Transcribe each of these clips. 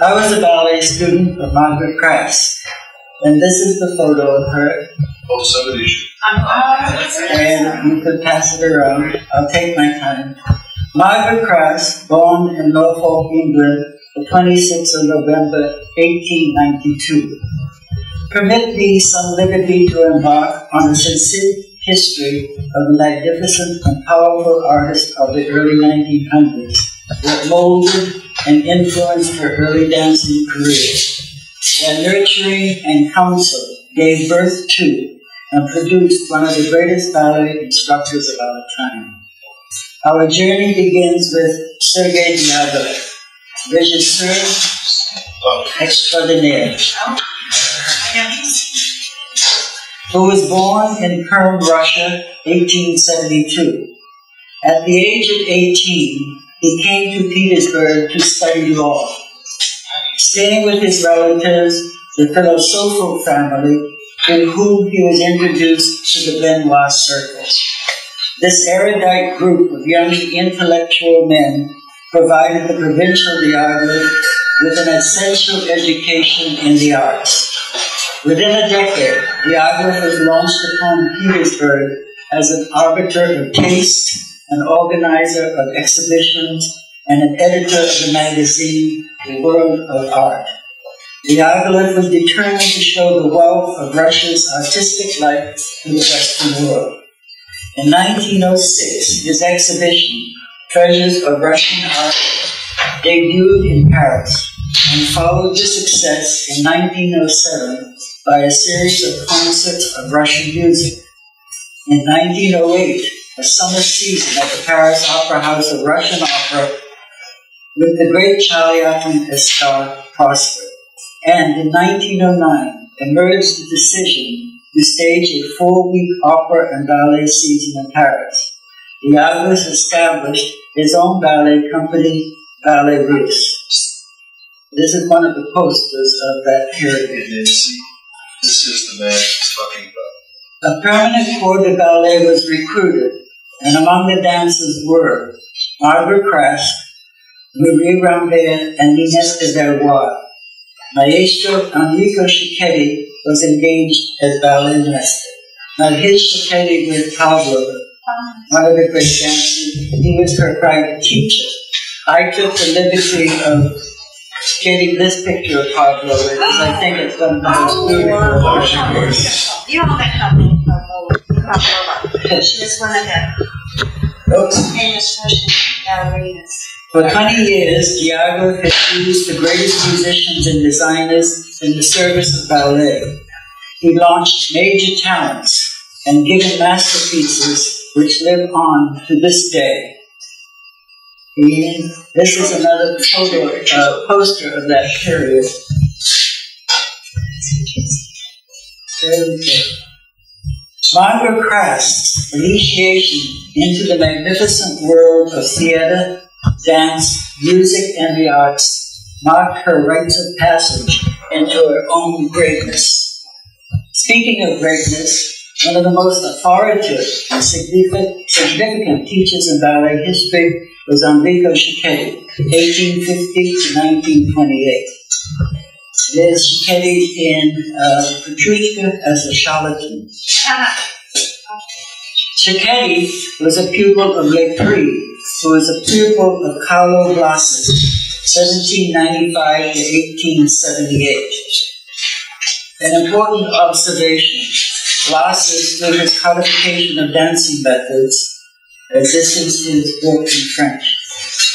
I was a ballet student of Margaret Craske, and this is the photo of her. Oh, somebody should. And you could pass it around. I'll take my time. Margaret Craske, born in Norfolk, England, the 26th of November, 1892. Permit me some liberty to embark on a succinct history of the magnificent and powerful artist of the early 1900s that molded and influenced her early dancing career. Their nurturing and counsel gave birth to and produced one of the greatest ballet instructors of our time. Our journey begins with Sergei Diaghilev, regisseur extraordinaire, who was born in Perm, Russia, 1872. At the age of 18, he came to Petersburg to study law. Staying with his relatives, the philosophical family, in whom he was introduced to the Benois Circle. This erudite group of young intellectual men provided the provincial Diaghilev with an essential education in the arts. Within a decade, Diaghilev was launched upon Petersburg as an arbiter of taste, an organizer of exhibitions, and an editor of the magazine The World of Art. The Diaghilev was determined to show the wealth of Russia's artistic life to the Western world. In 1906, his exhibition, Treasures of Russian Art, debuted in Paris and followed the success in 1907 by a series of concerts of Russian music. In 1908, a summer season at the Paris Opera House of Russian Opera with the great Chaliapin as star prospered and in 1909 emerged the decision to stage a four-week opera and ballet season in Paris. Diaghilev established his own ballet company, Ballet Russe. This is one of the posters of that period. Then see, this is the man he's talking about. A permanent corps de ballet was recruited, and among the dancers were Margaret Craske, Marie Rambert, and Ninette de Valois. Maestro Enrico Cecchetti was engaged as ballet master. Now his Cecchetti with Pablo, one of the great dancers, he was her private teacher. I took the liberty of getting this picture of Pablo because I think it's one of the most beautiful. You know that couple, Pavlova. She was one of them. Oops. famous Russian ballerinas. For 20 years, Diaghilev has used the greatest musicians and designers in the service of ballet. He launched major talents and given masterpieces which live on to this day. This is another photo, uh, poster of that period. Very good. Margaret Craske's initiation into the magnificent world of theater, dance, music, and the arts marked her rites of passage into her own greatness. Speaking of greatness, one of the most authoritative and significant, teachers in ballet history was Enrico Cecchetti, 1850 to 1928. There's Cecchetti in uh, Petrushka as a charlatan. Cecchetti was a pupil of Lepri, who was a pupil of Carlo Blasi, 1795 to 1878. An important observation, Blasi, through his codification of dancing methods, this is his book in French,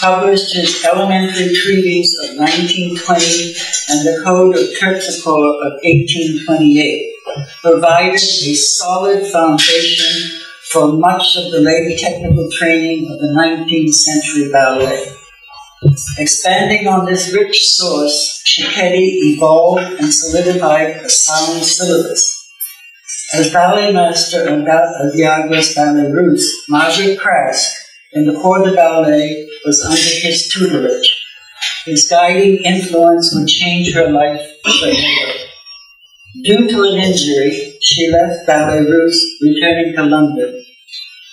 published his elementary treatise of 1920 and the Code of Terpsichore of 1828, provided a solid foundation for much of the later technical training of the 19th century ballet. Expanding on this rich source, Cecchetti evolved and solidified a sound syllabus. As ballet master and of Diaghilev's Ballet Russe, Margaret Craske, in the corps de ballet, was under his tutelage. His guiding influence would change her life forever. Due to an injury, she left Ballet Russe, returning to London.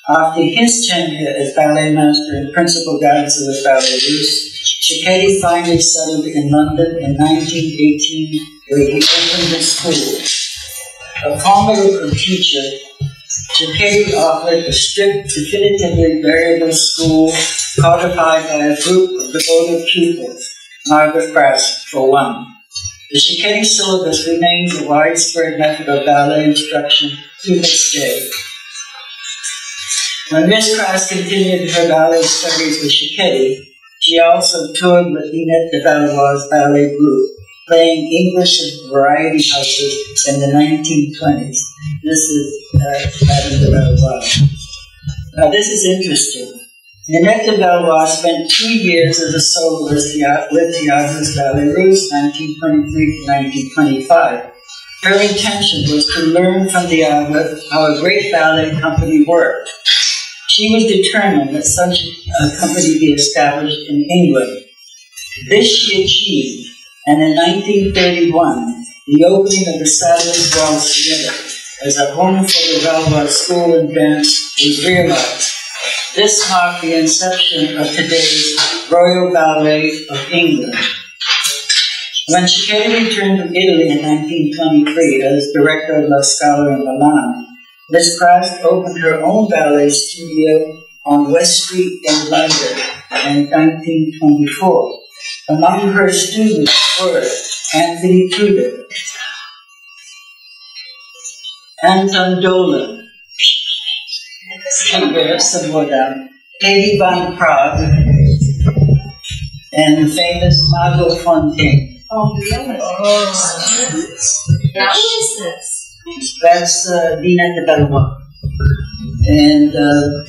After his tenure as ballet master and principal dancer with Ballet Russe, Cecchetti finally settled in London in 1918, where he opened a school. A formidable teacher, Cecchetti offered a strict, definitively variable school codified by a group of devoted pupils, Margaret Craske for one. The Cecchetti syllabus remains a widespread method of ballet instruction to this day. When Miss Craske continued her ballet studies with Cecchetti, she also toured with Ninette de Valois' ballet group, playing English in variety houses in the 1920s. This is uh, Madame de Valois. Now, this is interesting. Ninette de Valois spent two years as a soloist with the Théâtre Ballet Russe, 1923 to 1925. Her intention was to learn from the Diablo how a great ballet company worked. She was determined that such a company be established in England. This she achieved, and in 1931, the opening of the Sadler's Wells Theatre as a home for the Valois School and Dance was realized. This marked the inception of today's Royal Ballet of England. When Cecchetti returned from Italy in 1923 as director of La Scala in Milan, Miss Craske opened her own ballet studio on West Street in London in 1924. Among her students were Anthony Tudor, Anton Dolin, Peter Svoboda, Katie von Prague, and the famous Margot Fonteyn. Oh, really? Oh. Now, who is this? That's uh, Ninette de Valois. And uh,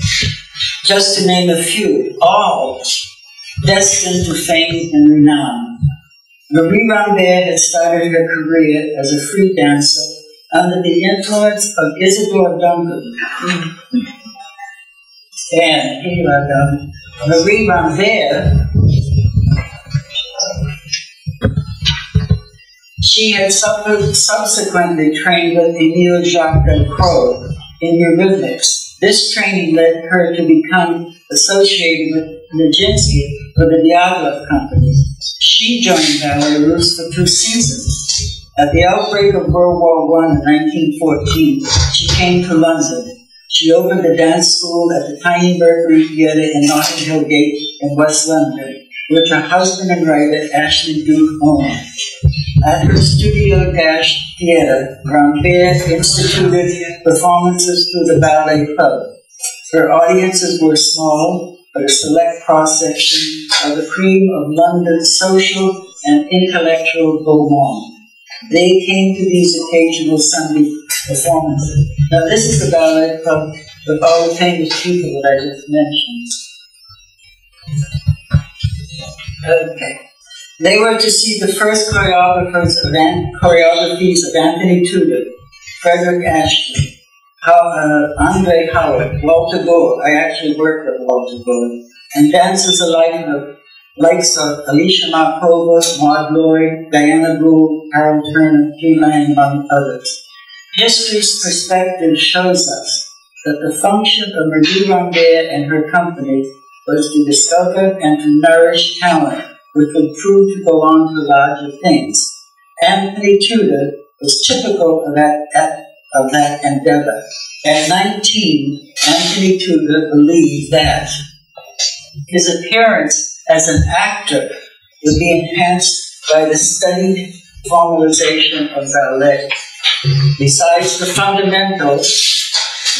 just to name a few, all destined to fame and renown. Marie Rambert had started her career as a free dancer under the influence of Isadora Duncan. And here I go. Marie Rambert, she had subsequently trained with Emile Jacques Dalcroze in eurythmics. This training led her to become associated with Nijinsky for the Diaghilev Company. She joined Russe for two seasons. At the outbreak of World War I in 1914, she came to London. She opened a dance school at the tiny Mercury Theatre in Notting Hill Gate in West London, which her husband and writer Ashley Duke owned. At her Studio Dash Theatre, Rambert instituted performances through the Ballet Club. Her audiences were small, but a select cross-section of the cream of London's social and intellectual beau monde. They came to these occasional Sunday performances. Now, this is the ballet club with all the famous people that I just mentioned. Okay. They were to see the first choreographers of choreographies of Anthony Tudor, Frederick Ashton, How, uh, Andre Howard, Walter Gore. I actually worked with Walter Gore. And dancers alike of likes of Alicia Markova, Maud Lloyd, Diana Gould, Harold Turner, Lang, among others. History's perspective shows us that the function of Marie Rambert and her company was to discover and to nourish talent which would prove to go on to larger things. Anthony Tudor was typical of that, of that endeavor. At 19, Anthony Tudor believed that his appearance as an actor would be enhanced by the studied formalization of ballet. Besides the fundamentals,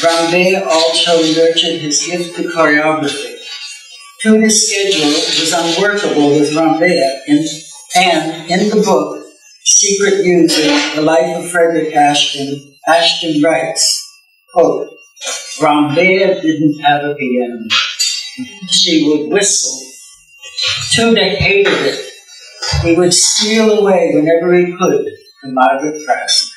Rambert also nurtured his gift to choreography. Tudor's schedule was unworkable with Rambert, and, and in the book, Secret Muses, The Life of Frederick Ashton, Ashton writes, quote, Rambert didn't have a piano. She would whistle Tudor hated it. He would steal away whenever he could to Margaret Craske,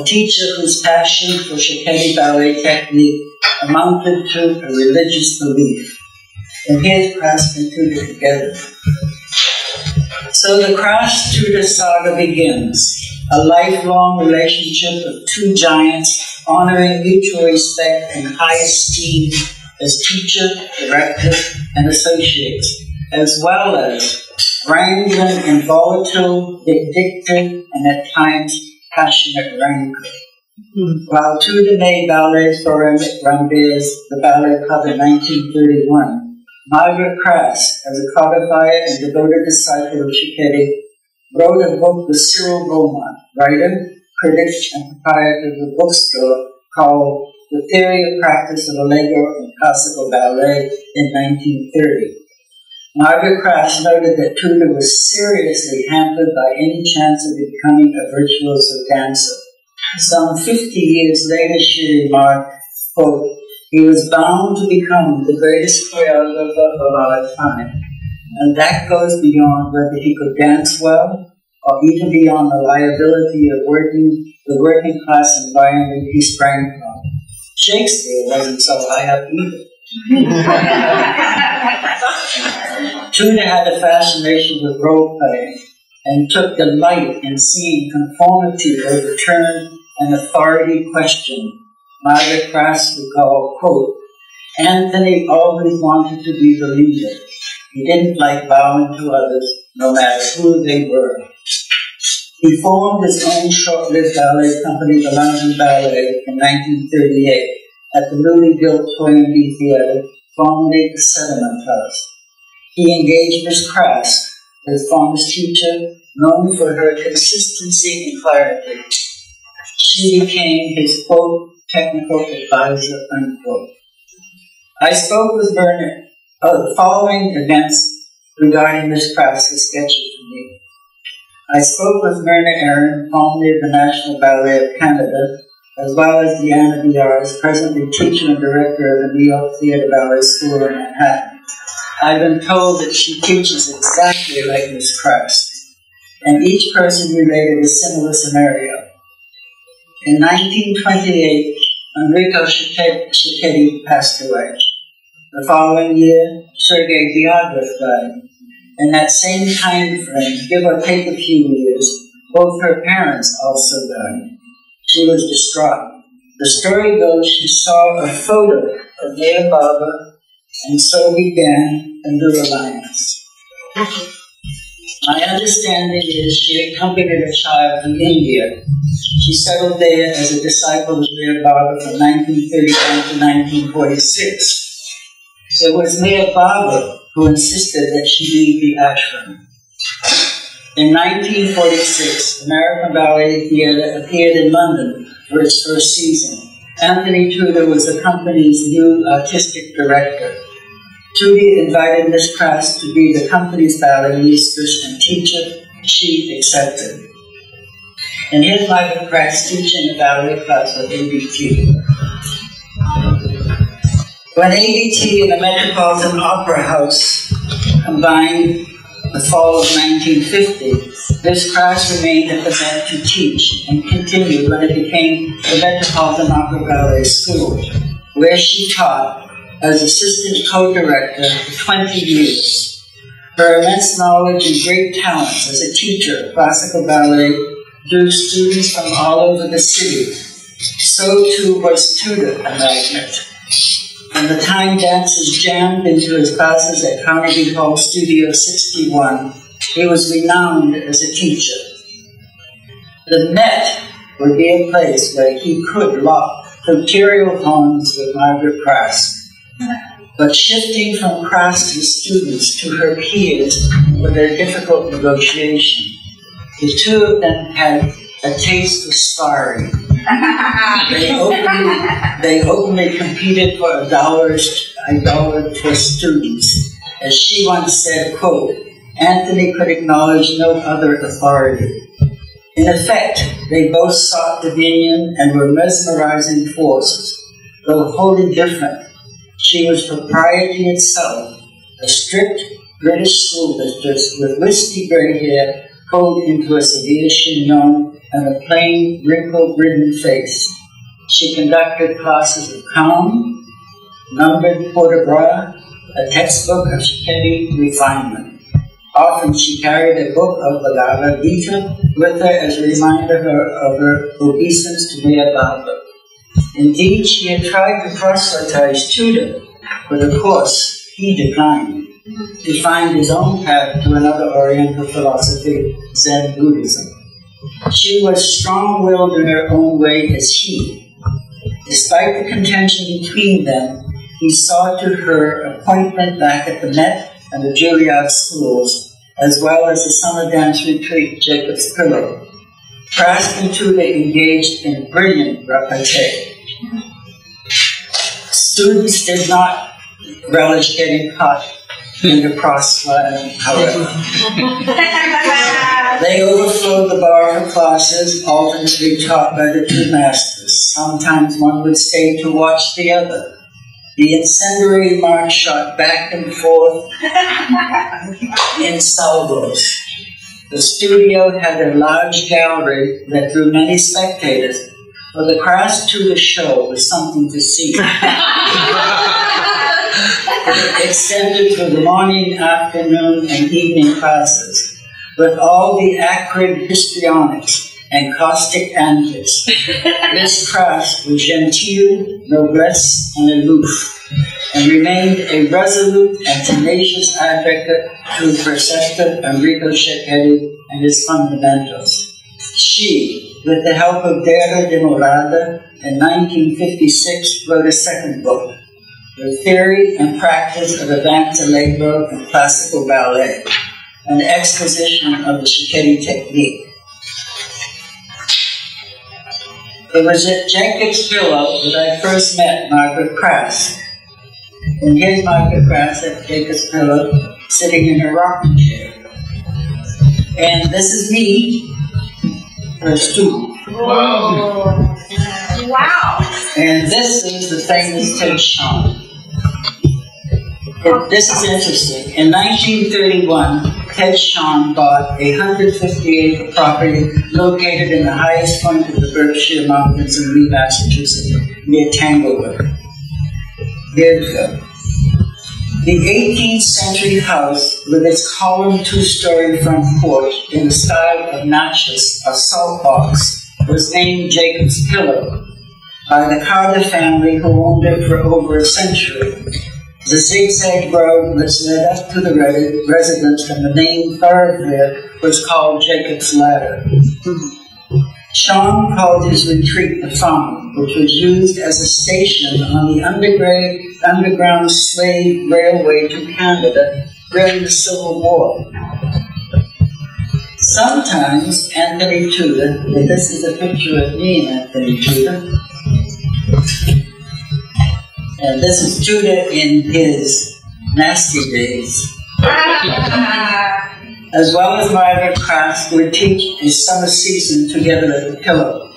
a teacher whose passion for Cecchetti ballet technique amounted to a religious belief. And here's Craske and Tudor together. So the Craske Tudor saga begins, a lifelong relationship of two giants honoring mutual respect and high esteem as teacher, director, and associates. as well as wrangling and volatile, vindictive, and at times passionate rancor. Mm. While Tudor made ballet for Rambert's, the ballet club in 1931, Margaret Craske, as a codifier and devoted disciple of Cecchetti, wrote a book with Cyril Beaumont, writer, critic, and proprietor of a bookstore called The Theory of Practice of Allegro and Classical Ballet in 1930. Margaret Craske noted that Tudor was seriously hampered by any chance of becoming a virtuoso dancer. Some 50 years later, she remarked, quote, he was bound to become the greatest choreographer of our time. And that goes beyond whether he could dance well or even beyond the liability of working the working class environment he sprang from. Shakespeare wasn't so high up either. Tudor had a fascination with role playing and took delight in seeing conformity overturned and authority questioned. Margaret Craske recalled, quote, Anthony always wanted to be the leader. He didn't like bowing to others, no matter who they were. He formed his own short-lived ballet company, the London Ballet, in 1938 at the newly built Toynbee Theatre, formerly the Settlement House. He engaged Miss Craske, his former teacher, known for her consistency and clarity. She became his, quote, technical advisor, unquote. I spoke with Bernard of the following events regarding Miss Craske's sketchy for me. I spoke with Myrna Aaron, formerly of the National Ballet of Canada, as well as Deanna Biars, presently teacher and director of the New York Theatre Ballet School in Manhattan. I've been told that she teaches exactly like Miss Craske, and each person related a similar scenario. In 1928, Enrico Cecchetti passed away. The following year, Sergei Diaghilev died. In that same time frame, give or take a few years, both her parents also died. She was distraught. The story goes she saw a photo of Meher Baba, and so began a new alliance. My understanding is she accompanied a child from India. She settled there as a disciple of Meher Baba from 1939 to 1946. So it was Meher Baba who insisted that she leave the ashram. In 1946, American Ballet Theatre appeared in London for its first season. Anthony Tudor was the company's new artistic director. Tudor invited Miss Craske to be the company's ballet mistress and teacher. She accepted. In his life of Craske teaching a ballet class at ABT. When ABT and the Metropolitan Opera House combined the fall of 1950, this Craske remained at the Met to teach and continued when it became the Metropolitan Opera Ballet School, where she taught as assistant co-director for 20 years. Her immense knowledge and great talents as a teacher of classical ballet drew students from all over the city. So too was Tudor a magnet. From the time dancers jammed into his classes at Carnegie Hall Studio 61, he was renowned as a teacher. The Met would be a place where he could lock material homes with Margaret Craske. But shifting from Craske's students to her peers was a difficult negotiation. The two of them had a taste for sparring they openly they openly competed for a dollar a dollar for students. As she once said, quote, Anthony could acknowledge no other authority. In effect, they both sought dominion and were mesmerizing forces, though wholly different. She was propriety itself, a strict British schoolmistress with wispy gray hair pulled into a severe chignon and a plain, wrinkle-ridden face. She conducted classes of calm, numbered port a textbook of steady refinement. Often she carried a book of the Bhagavad Gita with her as a reminder of her obeisance to Baba. Indeed, she had tried to proselytize Tudor, but of course he declined. to find his own path to another Oriental philosophy, Zen Buddhism. She was strong willed in her own way as he. Despite the contention between them, he saw to her appointment back at the Met and the Juilliard schools, as well as the summer dance retreat, Jacob's Pillow. Craske and Tudor engaged in brilliant repartee. Students did not relish getting caught in the crossfire, however. they overflowed the bar for classes, alternately taught by the two masters. Sometimes one would stay to watch the other. The incendiary mark shot back and forth in salvos. The studio had a large gallery that drew many spectators, for the crowds to the show was something to see. it extended through the morning, afternoon, and evening classes, with all the acrid histrionics and caustic antics. Miss Craske was genteel, noblesse, and aloof, and remained a resolute and tenacious advocate to perceptive Enrico Cecchetti and his fundamentals. She, with the help of Derra de Moroda, in 1956 wrote a second book, The Theory and Practice of Advanced Allegro and Classical Ballet, an exposition of the Cecchetti technique. It was at Jacob's Pillow that I first met Margaret Craske. And here's Margaret Craske at Jacob's Pillow, sitting in her rocking chair. And this is me, her student. Wow. Wow. And this is the famous Ted Shawn. This is interesting. In 1931, Ted Shawn bought a 150 acre property located in the highest point of the Berkshire Mountains in Lee, Massachusetts, near Tanglewood. Years ago. The 18th century house, with its column two story front porch in the style of Natchez, a salt box, was named Jacob's Pillow by the Carter family who owned it for over a century. The zigzag road that led up to the residence, from the main thoroughfare was called Jacob's Ladder. Shawn called his retreat the farm, which was used as a station on the underground, underground slave railway to Canada during the Civil War. Sometimes Anthony Tudor, and this is a picture of me and Anthony Tudor, and this is Judah in his nasty days. as well as Margaret Craske would teach a summer season together at the pillow.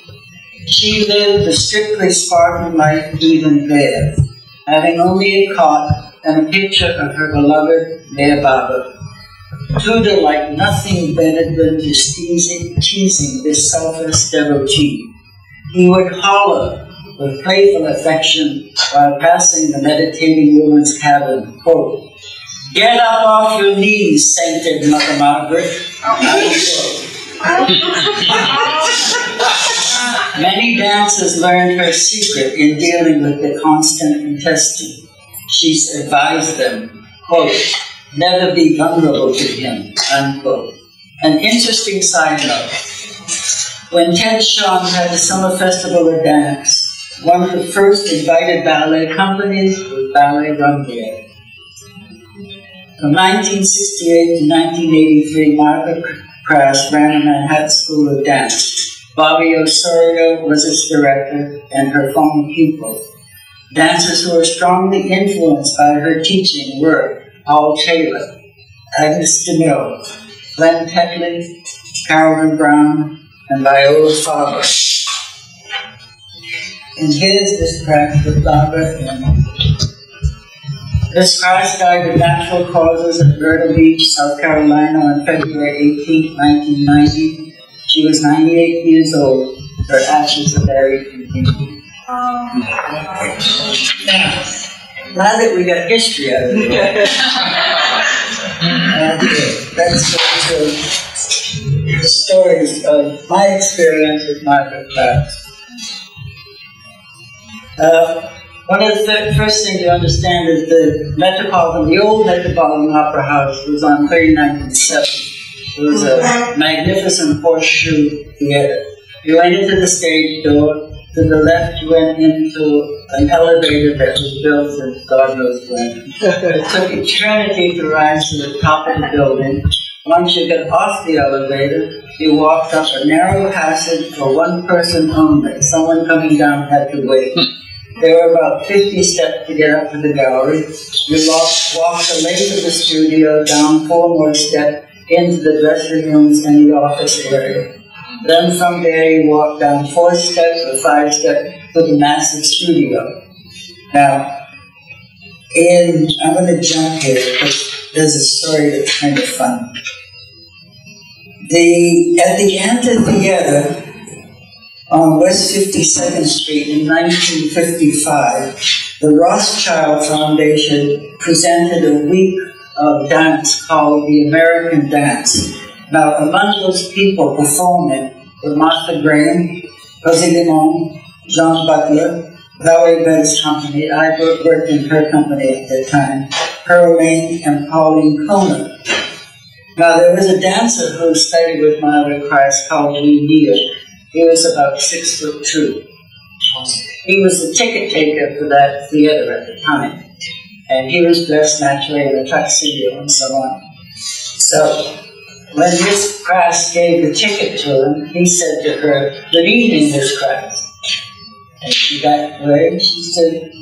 She lived a strictly Spartan life even there, having only a cot and a picture of her beloved Meher Baba. Tudor liked nothing better than teasing, teasing this selfless devotee. He would holler with playful affection while passing the meditating woman's cabin. Quote, Get up off your knees, sainted Mother Margaret. Many dancers learned her secret in dealing with the constant intestine. She advised them, quote, never be vulnerable to him, unquote. An interesting side note. When Ted Shawn had the summer festival of dance, one of the first invited ballet companies was Ballet Rambert. From 1968 to 1983, Margaret Craske ran the Manhattan School of Dance. Bobby Osorio was its director and her former pupil. Dancers who were strongly influenced by her teaching were Paul Taylor, Agnes DeMille, Glenn Tetley, Carolyn Brown, and Viola Farber. And here's this Craske with Barbara and this Craske died of natural causes at Myrtle Beach, South Carolina on February 18, 1990. She was 98 years old. Her ashes are buried in England. Now, now that we got history out of it, and let's go to the stories of my experience with Margaret Craske. Uh, one of the first things you understand is the Metropolitan, the old Metropolitan Opera House was on 39th and 7th. It was a magnificent horseshoe theater. You went into the stage door. To the left, you went into an elevator that was built in God knows when. It took eternity to rise to the top of the building. Once you got off the elevator, you walked up a narrow passage for one person only. Someone coming down had to wait. There were about 50 steps to get up to the gallery. We walked, walked the length of the studio, down four more steps, into the dressing rooms and the office area. Then from there you walk down four steps or five steps to the massive studio. Now, in, I'm going to jump here because there's a story that's kind of fun. The, at the amphitheater on West 52nd Street in 1955, the Rothschild Foundation presented a week of dance called the American Dance. Now, among those people performing were Martha Graham, Rosie Limon, John Butler, Valerie Benn's company. I worked in her company at the time, Pearl and Pauline Koner. Now, there was a dancer who studied with Margaret Craske called Lee Neal. He was about six foot two. He was the ticket taker for that theater at the time. And he was dressed naturally in a tuxedo and so on. So, when Miss Craske gave the ticket to him, he said to her, Good evening, Miss Craske. And she got and she said,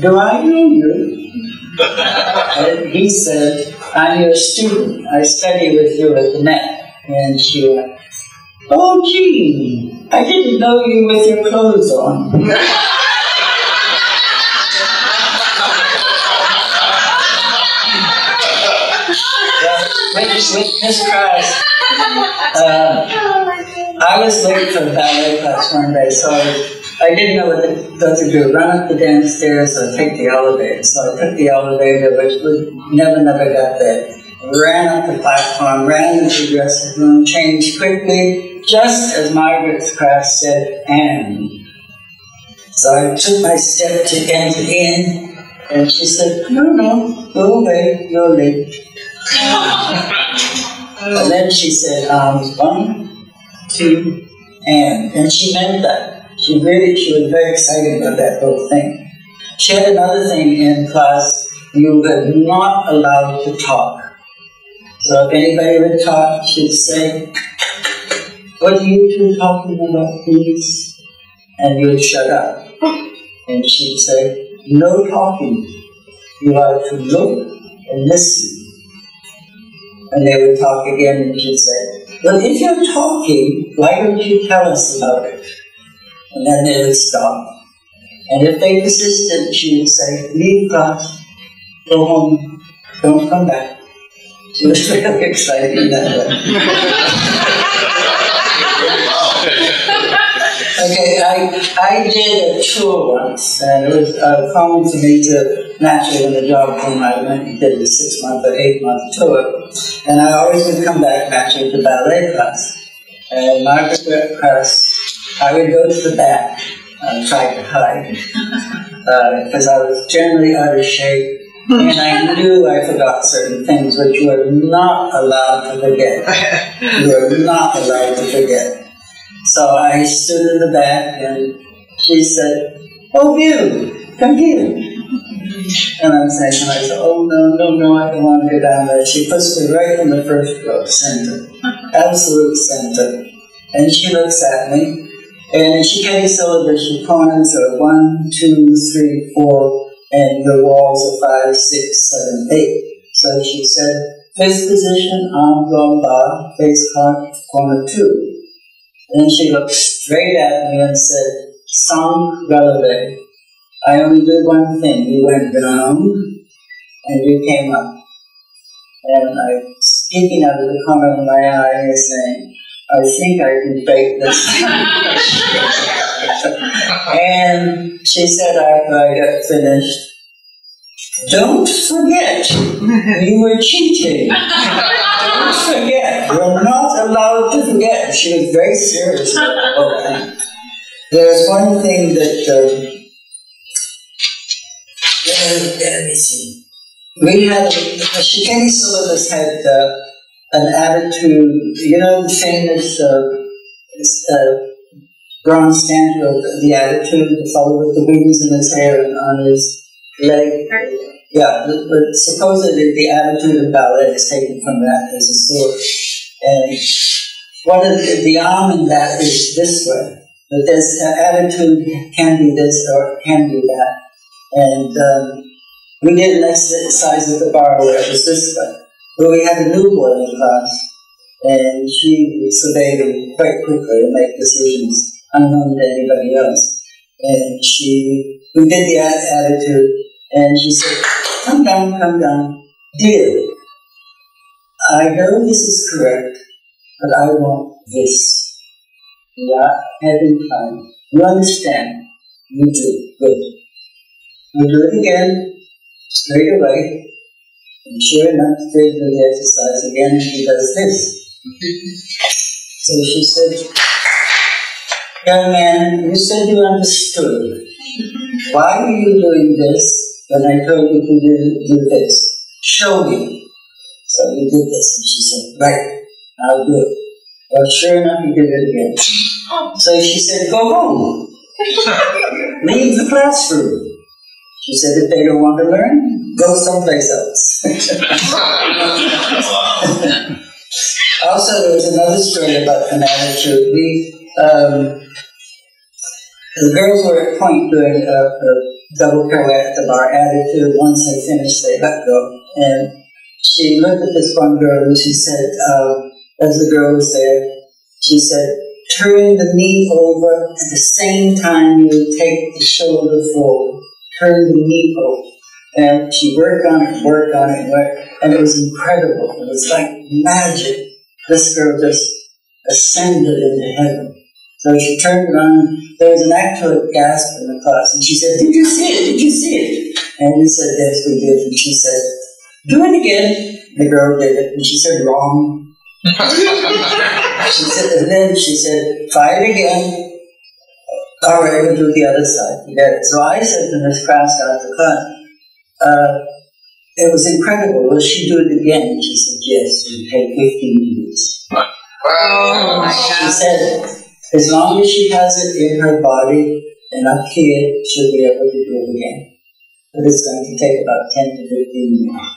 Do I know you? and he said, I'm your student. I study with you at the Met. And she went, Oh, gee, I didn't know you with your clothes on. Miss Craske, uh, I was late for the ballet class one day, so I didn't know what to, what to do. Run up the damn stairs or take the elevator. So I took the elevator, which we never, never got there. Ran up the platform, ran into the dressing room, changed quickly, just as Margaret Craske said, and. So I took my step to enter in, and she said, No, no, go away, you're late. and then she said, um, one, two, and. And she meant that. She really, she was very excited about that whole thing. She had another thing in class, you were not allowed to talk. So if anybody would talk, she'd say, what are you two talking about, please? And you'd shut up. And she'd say, no talking. You are to look and listen. And they would talk again, and she'd say, Well, if you're talking, why don't you tell us about it? And then they would stop. And if they persisted, she would say, Leave class, go home, don't come back. She was really excited that way. Okay, I, I did a tour once, and it was uh, common for me to, naturally, when the job came, I went and did the six month or eight month tour. And I always would come back, naturally, to ballet class. And Margaret Craske, I would go to the back and try to hide, because uh, I was generally out of shape. and I knew I forgot certain things which you are not allowed to forget. You are not allowed to forget. So I stood in the back and she said, Oh, you, come here. And I'm saying to myself, oh no, no, no, I don't want to go down there. She puts me right in the first row, center, absolute center. And she looks at me, and she carries celebration corners of one, two, three, four, and the walls are five, six, seven, eight. So she said, face position, arm drawn bar, face card, corner two. And she looked straight at me and said, Sans releve. I only did one thing. You went down and you came up. And I, speaking out of the corner of my eye, is saying, I think I can fake this. and she said I got finished, don't forget, you were cheating. Don't forget, you're not allowed to forget. She was very serious about thing. There's one thing that uh, let me see. We had, Cecchetti syllabus had uh, an attitude, you know, the famous uh, uh, bronze statue of the attitude, of the fellow with the wings in his hair and on his leg. Yeah, but suppose that the attitude of ballet is taken from that as a source. And of the, the arm in that is this way. But this attitude can be this or can be that. And um, we did an exercise at the bar where it was this way. But we had a new boy in class, and she surveyed him quite quickly and make decisions unknown to anybody else. And she, we did the attitude, and she said, Come down, come down. Dear, I know this is correct, but I want this. We are having fun. You understand? You do. Good. We do it again, straight away. And sure enough, they do the exercise again, and he does this. so she said, Young man, you said you understood. Why are you doing this when I told you to do, do this? Show me. So he did this, and she said, Right, I'll do it. Well, sure enough, he did it again. So she said, Go home. Leave the classroom. She said, If they don't want to learn, go someplace else. also, there was another story about an attitude. We, um, the girls were at point a, a double pirouette at the bar attitude. Once they finished, they let go. And she looked at this one girl and she said, uh, as the girl was there, she said, turn the knee over at the same time you take the shoulder forward. Turn the knee over. And she worked on it, worked on it, worked, and it was incredible. It was like magic. This girl just ascended into heaven. So she turned around, there was an actual gasp in the class, and she said, Did you see it? Did you see it? And we said, Yes, we did. And she said, Do it again. The girl did it, and she said, Wrong she said, and then she said, try it again. All right, we'll do the other side. Forget it. So I said to Miss Craske the class, uh, it was incredible. Will she do it again? And she said, yes, you take 15 minutes. Oh my She God. said, as long as she has it in her body and up here, she'll be able to do it again. But it's going to take about 10 to 15 years.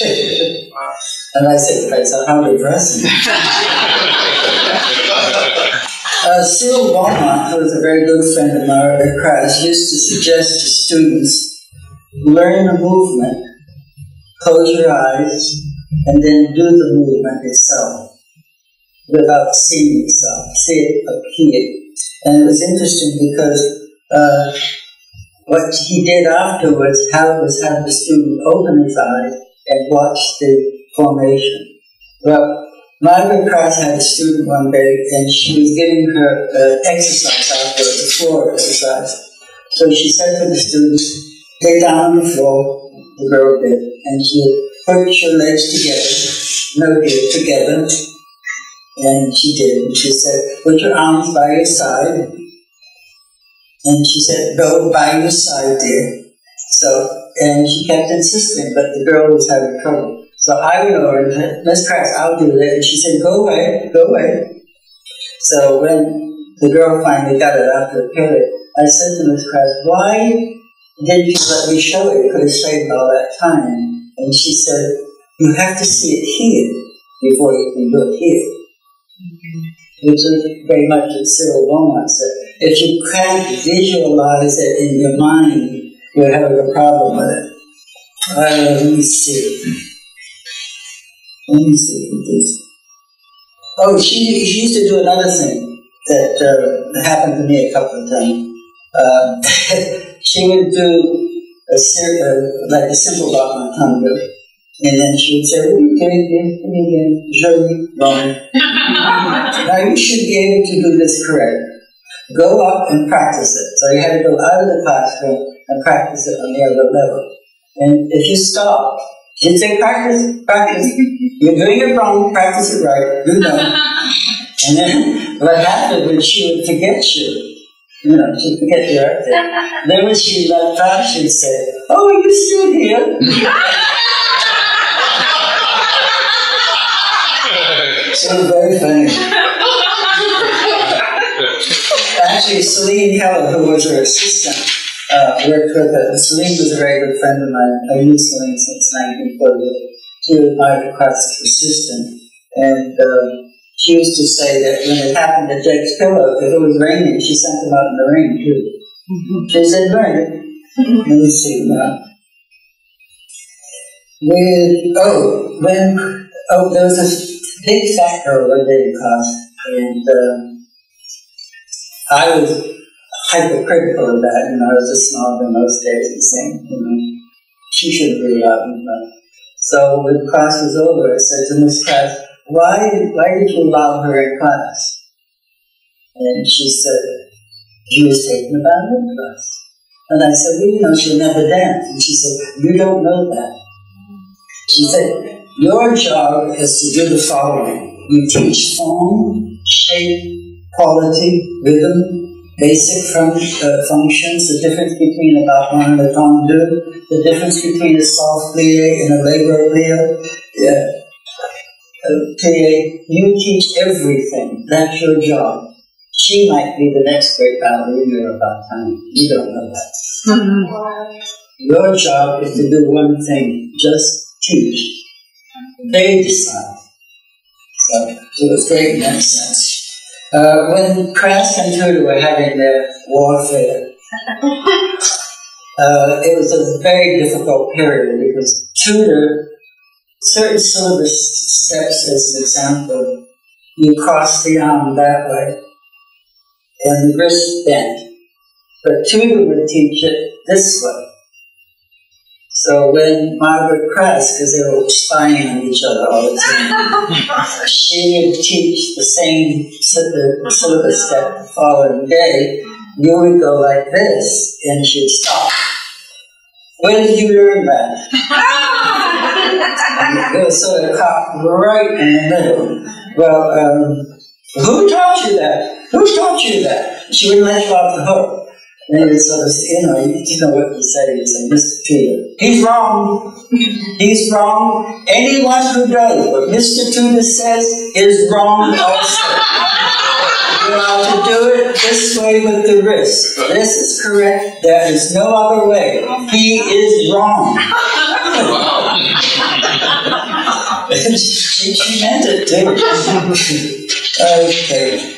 and I said, that's how depressing. Uh, Cyril Beaumont, who was a very good friend of mine at Christ, used to suggest to students learn a movement, close your eyes, and then do the movement itself without seeing itself. See it appear. And it was interesting because uh, what he did afterwards how, was have the student open his eyes and watch the formation. Well, Margaret Craske had a student one day, and she was giving her uh, exercise afterwards, the floor exercise. So she said to the students, lay down on the floor, the girl did, and she put your legs together, no dear, together, and she did. And she said, put your arms by your side, and she said, go by your side, dear. So, and she kept insisting, but the girl was having trouble. So I went over and said, Miss Price, I'll do it. And she said, go away, go away. So when the girl finally got it after the period, I said to Miss Price, why didn't you let me show it? You could have saved all that time. And she said, you have to see it here before you can do it here. Which is very much what Cyril Beaumont said. If you can't visualize it in your mind, you're having a problem with it. Uh, let me see. Let me see what this. Oh, she, she used to do another thing that uh, happened to me a couple of times. Uh, she would do a like a simple entendre, and then she would say, "What are you doing again? What are you? Show me." Wrong. now you should be able to do this correct. Go up and practice it. So you had to go out of the classroom and practice it on the other level. And if you stop, did say practice, practice. You're doing it wrong, practice it right. You know. and then what happened was she would forget you. You know, she'd forget you right there. Then when she left off, she'd say, Oh, are you still here? so very funny. Actually, Celine Keller, who was her assistant, uh, worked with her. Celine was a very good friend of mine. I knew Celine since 1948. She was my classic assistant. And uh, she used to say that when it happened to Jacob's Pillow, because it was raining, she sent him out in the rain too. She said, Bernard, let me see now. With, oh, when, oh, there was a big one day in class, and uh, I was hypercritical of that, and I was a snob in those days and saying, you know, she shouldn't be allowed in class. So when class was over, I said to Miss Craske, why, why did you allow her in class? And she said, she was taken about in class. And I said, well, you know, she'll never dance. And she said, you don't know that. She said, your job is to do the following. You teach form, shape, quality, rhythm, basic fun- uh, functions, the difference between a baton and a tendu, the difference between a soft plie and a labor plie. Yeah plie, you teach everything. That's your job. She might be the next great ballerina of about time. You don't know that. Mm-hmm. Your job is to do one thing, just teach. They decide. So, so it was great in that sense. Uh, when Craske and Tudor were having their warfare, uh, it was a very difficult period because Tudor, certain syllabus steps, as an example, you cross the arm that way and the wrist bent. But Tudor would teach it this way. So when Margaret Craske, because they were spying on each other all the time, she would teach the same syllabus step the following day. You would go like this, and she'd stop. When did you learn that? it was sort of caught right in the middle. Well, um, who taught you that? Who taught you that? She wouldn't let you off the hook. And sort of, you know, you know what to say. You say, Mr. Tudor, he's wrong. He's wrong. Anyone who does what Mr. Tudor says is wrong also. You are to do it this way with the wrist. This is correct. There is no other way. He is wrong. she, she meant it too. okay.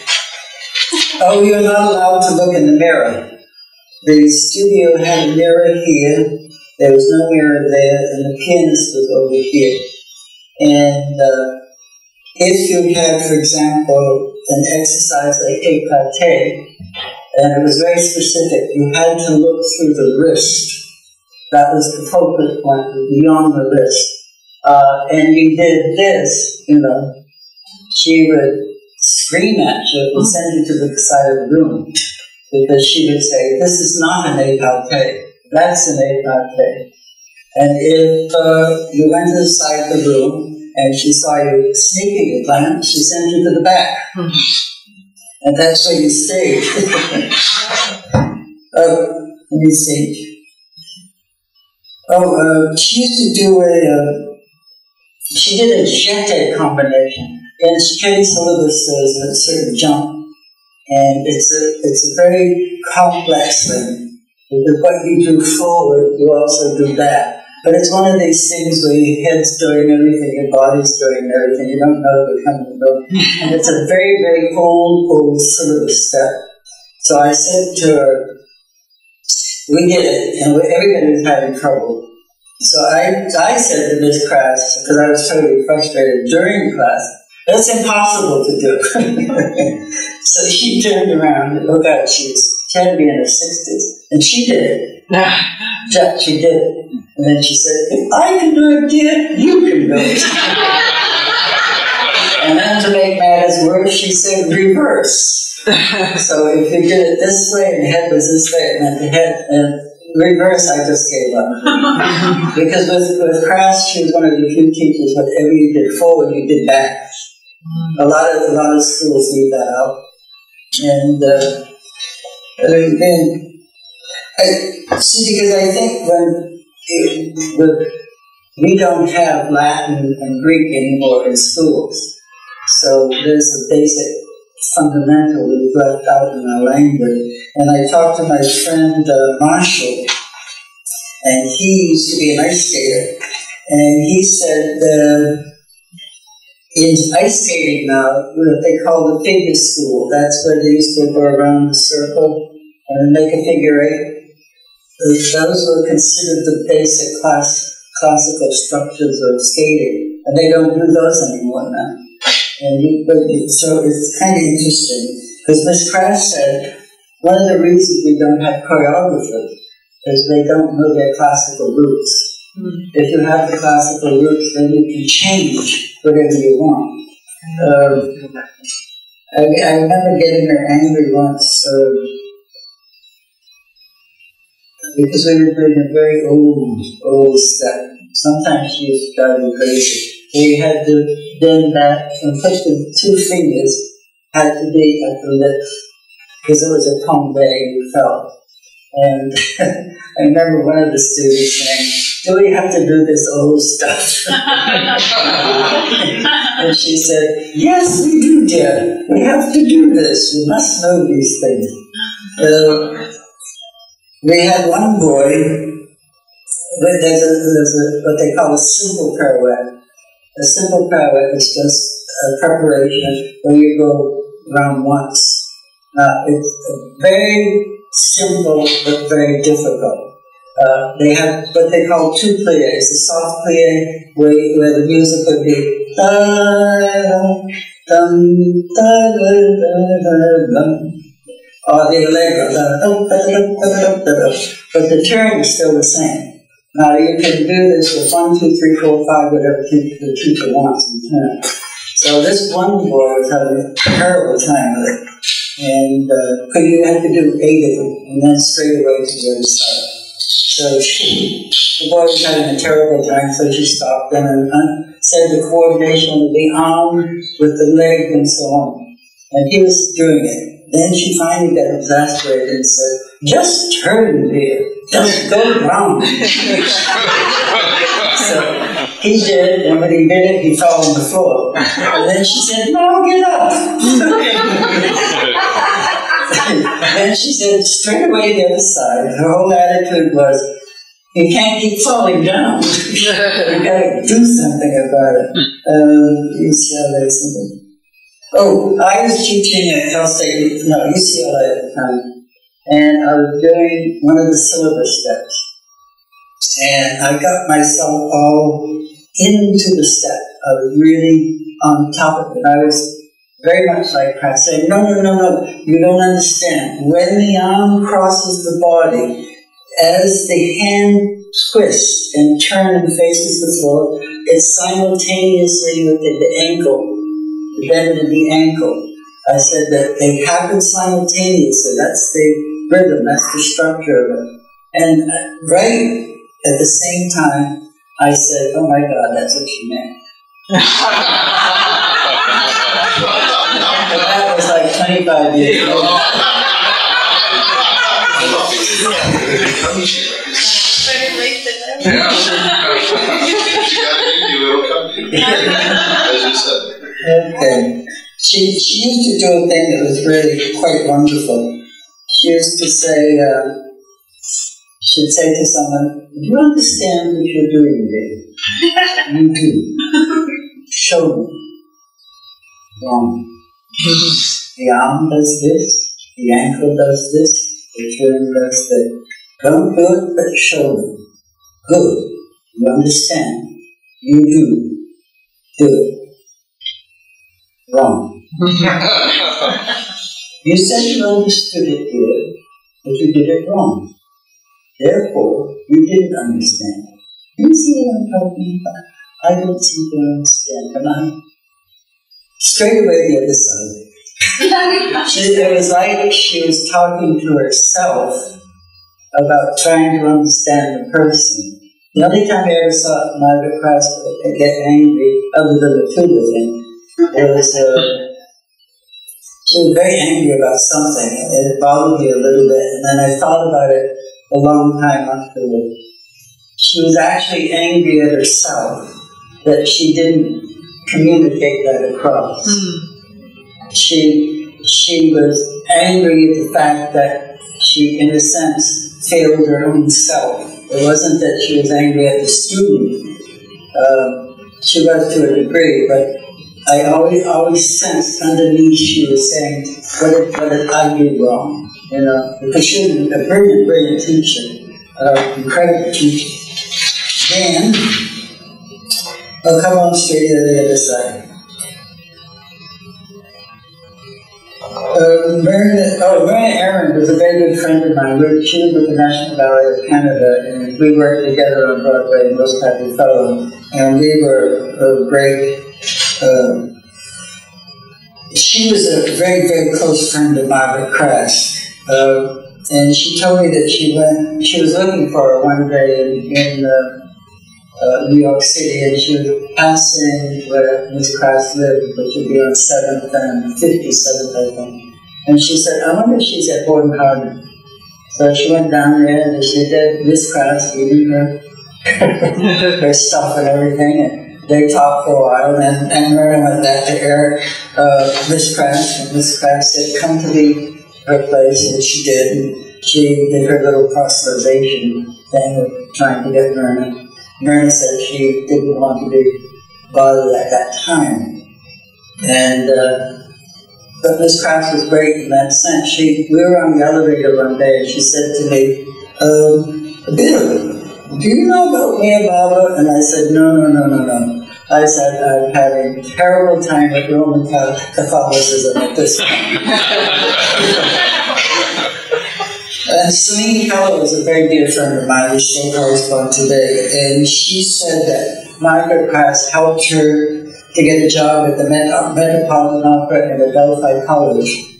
Oh, you're not allowed to look in the mirror. The studio had a mirror here. There was no mirror there, and the pianist was over here. And uh, if you had, for example, an exercise like écarté, and it was very specific, you had to look through the wrist. That was the focus point, beyond the wrist. Uh, and you did this, you know, she would scream at you and send you to the side of the room because she would say, this is not an écarté, that's an écarté. And if uh, you went to the side of the room and she saw you sneaking a glance, she sent you to the back. and that's where you stayed. uh, let me see. Oh, uh, she used to do a, uh, she did a jeté combination. and she In Cecchetti syllabus, there's a certain jump, and it's a it's a very complex thing. Because what you do forward, you also do back. But it's one of these things where your head's doing everything, your body's doing everything. You don't know the coming and. And it's a very, very old, old syllabus step. So I said to her, we did it, and everybody was having trouble. So I, I said to this class, because I was totally frustrated during class, that's impossible to do. so she turned around and looked out. She, was, she had to be in her 60s. And she did it. yeah, she did it. And then she said, if I can do it, dear, you can do it. and then to make matters worse, she said, reverse. so if you did it this way and the head was this way, and then the head, and reverse, I just gave up. because with, with Craske, she was one of the few teachers, whatever you did forward, you did back. A lot of a lot of schools leave that out, and uh, and I, see because I think when it, we don't have Latin and Greek anymore in schools. So there's a basic fundamental we've left out in our language. And I talked to my friend uh, Marshall, and he used to be an ice skater, and he said uh, in ice skating now, what they call the figure school, that's where they used to go around the circle and make a figure eight. Those were considered the basic class classical structures of skating, and they don't do those anymore now. And you, but it, so it's kind of interesting because Miss Craske said one of the reasons we don't have choreographers is they don't know their classical roots. Mm-hmm. If you have the classical roots, then you can change whatever you want. Um, I, I, remember getting her angry once. Uh, because we were doing a very old, old step. Sometimes she used to drive me crazy. We had to bend back and put the two fingers had to be at the lips because it was a tongue tombe we felt. And I remember one of the students saying, do we have to do this old stuff? and she said, yes, we do, dear. We have to do this. We must know these things. So we had one boy, there's, a, there's a, what they call a simple pirouette. A simple pirouette is just a preparation where you go around once. It's very simple but very difficult. Uh, they have what they call two pliés, a soft plié where, where the music would be or the allegro, but the turn is still the same. Now you can do this with one, two, three, four, five, whatever the teacher wants in turn. So this one boy was having a terrible time with it. And uh, you had to do eight of them and then straight away to the other side. So she, the boy was having a terrible time, so she stopped and uh, said the coordination of the arm with the leg and so on. And he was doing it. Then she finally got exasperated and said, just turn dear. Just go round. so he did, and when he did it, he fell on the floor. And then she said, no, get up. then she said, straight away the other side. Her whole attitude was, you can't keep falling down. you gotta do something about it. Um, how they Oh, I was teaching at Cal State, no, UCLA at the time, and I was doing one of the syllabus steps. And I got myself all into the step. I was really on top of it. I was very much like Pratt saying, no, no, no, no, you don't understand. When the arm crosses the body, as the hand twists and turns and faces the floor, it's simultaneously with the ankle the bend in the ankle. I said that they happen simultaneously. That's the rhythm, that's the structure of it. And uh, right at the same time, I said, oh my God, that's what she meant. that was like 25 years. As. Okay. She, she used to do a thing that was really quite wonderful. She used to say, uh, she'd say to someone, Do you understand what you're doing there? you do. Show me. Wrong. the arm does this, the ankle does this, the turn does that. Don't do it, but show me. Good. You understand. You do. Do it wrong. you said you understood it good, but you did it wrong. Therefore, you didn't understand. You see what I'm talking about? I don't seem to understand, and I straight away the other side. She, it was like she was talking to herself about trying to understand the person. The only time I ever saw Margaret Craske get angry, other than the of them, was, she was very angry about something, and it bothered me a little bit. And then I thought about it a long time afterward. she was actually angry at herself that she didn't communicate that across. Mm. She she was angry at the fact that she, in a sense, failed her own self. It wasn't that she was angry at the student. Uh, she was to a degree, but I always always sensed underneath she was saying, "What did, what did I do wrong?" You know, because she was a brilliant, brilliant teacher, uh, incredible teacher. Then, I'll come on straight to the other side. Oh, Mary Aaron was a very good friend of mine. We, she was with the National Ballet of Canada, and we worked together on Broadway and Most Happy Fella, and we were a great. Uh, she was a very, very close friend of Margaret Craske. Uh, and she told me that she went, she was looking for her one day in, in uh, uh, New York City, and she was passing where Miss Craske lived, which would be on 7th and 57th, I think. And she said, I wonder if she's at Borden Garden. So she went down there, and she did Miss Craske giving her her stuff and everything, and they talked for a while, and, and Mary went back to Eric, uh, Miss Craske, and Miss Craske said, come to the her place, and she did. And she did her little proselytization thing of trying to get Myrna. Myrna said she didn't want to be bothered at that time. And, uh, but Miss Craske was great in that sense. She, we were on the elevator one day, and she said to me, um, Bill, do you know about Meher Baba? And I said, no, no, no, no, no. I said, I'm having a terrible time with Roman Catholicism at this point. and Celine Keller was a very dear friend of mine. We still correspond today. And she said that Margaret Craske helped her to get a job at the Metropolitan Opera and at Delphi College.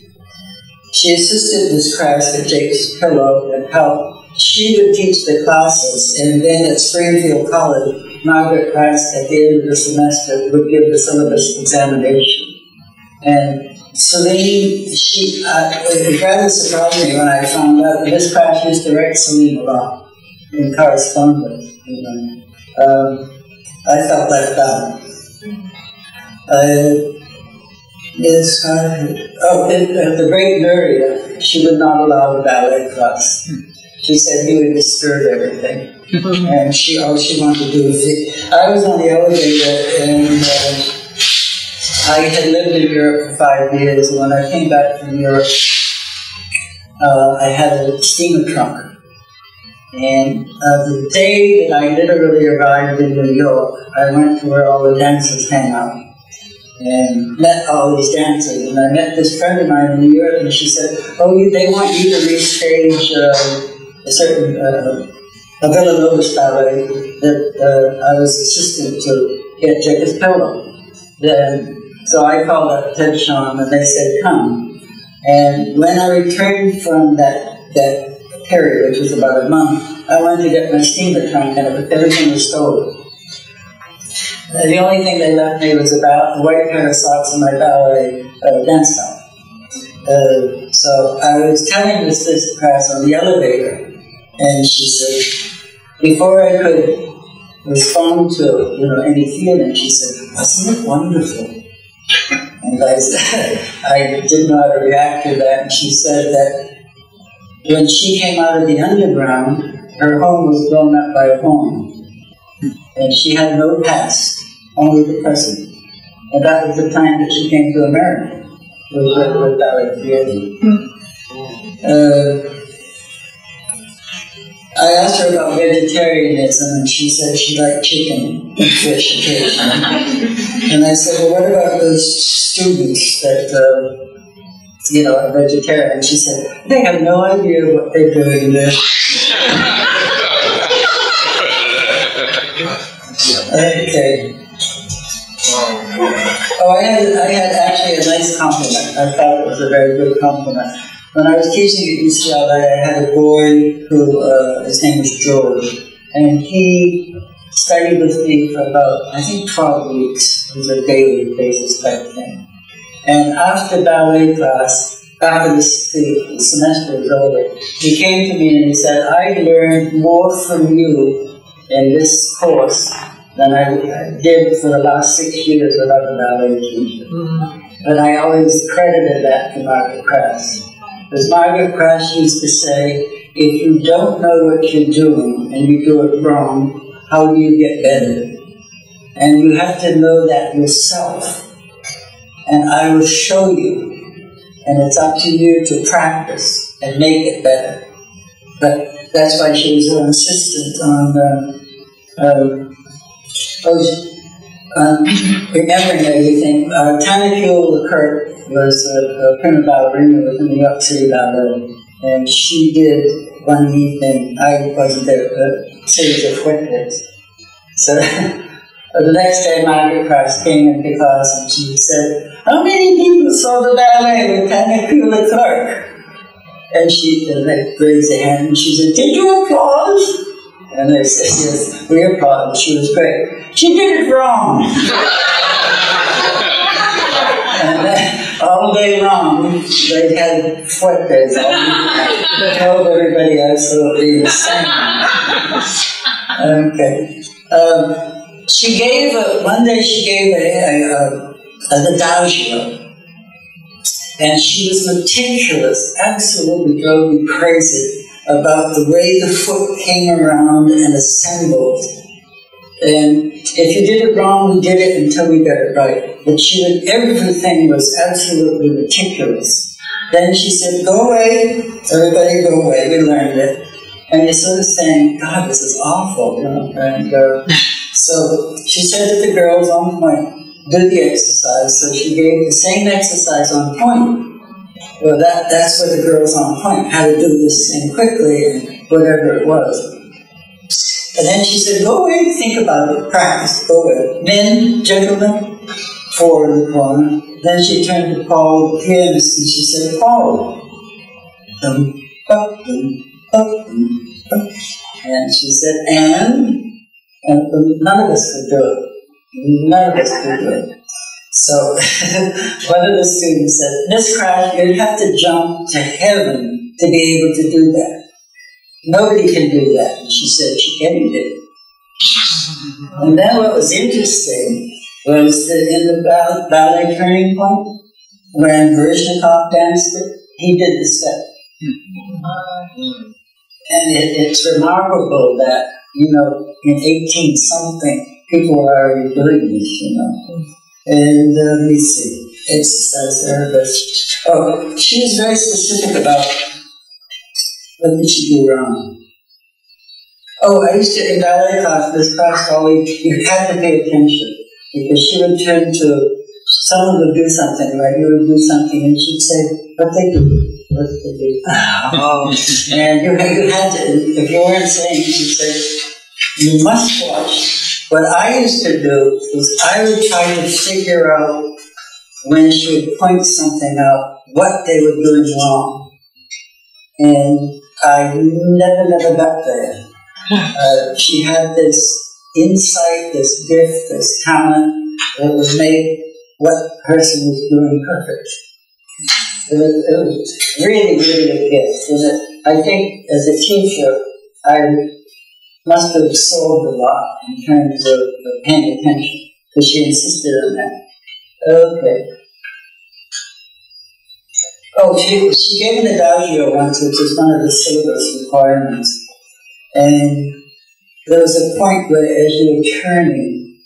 She assisted Miss Craske at Jacob's Pillow and helped. She would teach the classes, and then at Springfield College, Margaret Craske, at the end of the semester, would give the syllabus examination. And Celine, she, uh, it rather surprised me when I found out that Miss Craske used to write Celine a lot in correspondence. You know. um, I felt left out. Uh, Yes, uh, oh, the, uh, the great Nuria, she would not allow the ballet class. She said he would disturb everything. and she all she wanted to do was it. I was on the elevator and uh, I had lived in Europe for five years. And when I came back from Europe, uh, I had a steamer trunk. And uh, the day that I literally arrived in New York, I went to where all the dancers hang out and met all these dancers. And I met this friend of mine in New York, and she said, "Oh, they want you to restage uh, a certain uh, a Villanova ballet that uh, I was assistant to get Jacob's Pillow." Then, so I called up Ted Shawn, and they said, "Come." And when I returned from that that period, which was about a month, I went to get my steamer trunk, and everything was stolen. And the only thing they left me was about a white pair of socks and my ballet uh, dance top. Uh, so I was telling Miss Sister Craske on the elevator, and she said, before I could respond to you know any feeling, she said, "Wasn't it wonderful?" And I said, I didn't know how to react to that. And she said that when she came out of the underground, her home was blown up by a bomb, and she had no past only the present. And that was the time that she came to America with, with, with Ballet Theatre. Uh, I asked her about vegetarianism, and she said she liked chicken and fish occasionally. and I said, well, what about those students that, uh, you know, are vegetarian? And she said, they have no idea what they're doing there. okay. Oh, I had, I had actually a nice compliment. I thought it was a very good compliment. When I was teaching at UCLA, I had a boy who, uh, his name was George, and he studied with me for about, I think, 12 weeks. It was a daily basis type thing. And after ballet class, after the, the semester was over, he came to me and he said, I learned more from you in this course than I did for the last six years with other ballet teachers. Mm-hmm. But I always credited that to Margaret Craske. Because Margaret Craske used to say, if you don't know what you're doing and you do it wrong, how do you get better? And you have to know that yourself. And I will show you. And it's up to you to practice and make it better. But that's why she was so insistent on uh, uh, um, remembering everything. Uh, Tanaquil was a, a prima ballerina with the New York City Ballet, and she did one evening, I wasn't there, a series of fouettés. So the next day, Margaret Craske came into class and she said, How many people saw the ballet with Tanaquil And she they raised their hand and she said, Did you applaud? And they said, Yes, we applaud. She was great. She did it wrong. and then, all day long, they had fouettés on told everybody absolutely the same. Okay. Um, she gave a, one day she gave a, a, a. And she was meticulous, absolutely drove me crazy about the way the foot came around and assembled. And if you did it wrong, we did it until we got it right. But she would, everything was absolutely meticulous. Then she said, go away, everybody go away, we learned it. And you're sort of saying, God, this is awful, you know. And uh, so she said to the girls on point, do the exercise. So she gave the same exercise on point well, that, that's what the girls on point, how to do this thing quickly and whatever it was. And then she said, go away, think about it, practice, go away. Men, gentlemen, four in the corner. Then she turned to Paul, the pianist, and she said, Paul. Dum, up, dum, up, dum, up. And she said, and? And none of us could do it. None of us could do it. So one of the students said, Miss Craske, you'd have to jump to heaven to be able to do that. Nobody can do that. She said she do it. And then what was interesting was that in the ballet turning point, when Baryshnikov danced it, he did the step. And it, it's remarkable that, you know, in 18 something, people are already doing this, you know. And uh, let me see, exercise therapist. Oh, she was very specific about what did she do wrong. Oh, I used to, in ballet class, this class always, you had to pay attention because she would turn to, someone would do something, right? You would do something and she'd say, what they do, what they do. Oh. and you, you had to, if you weren't saying, she'd say, you must watch what I used to do was I would try to figure out when she would point something out what they were doing wrong. And I never, never got there. Uh, she had this insight, this gift, this talent that would make what person was doing perfect. It was, it was really, really a gift. And I think as a teacher, I must have absorbed a lot in terms of, paying attention, because she insisted on that. Okay. Oh, she, she gave an adagio once, which is one of the syllabus requirements. And there was a point where, as you were turning,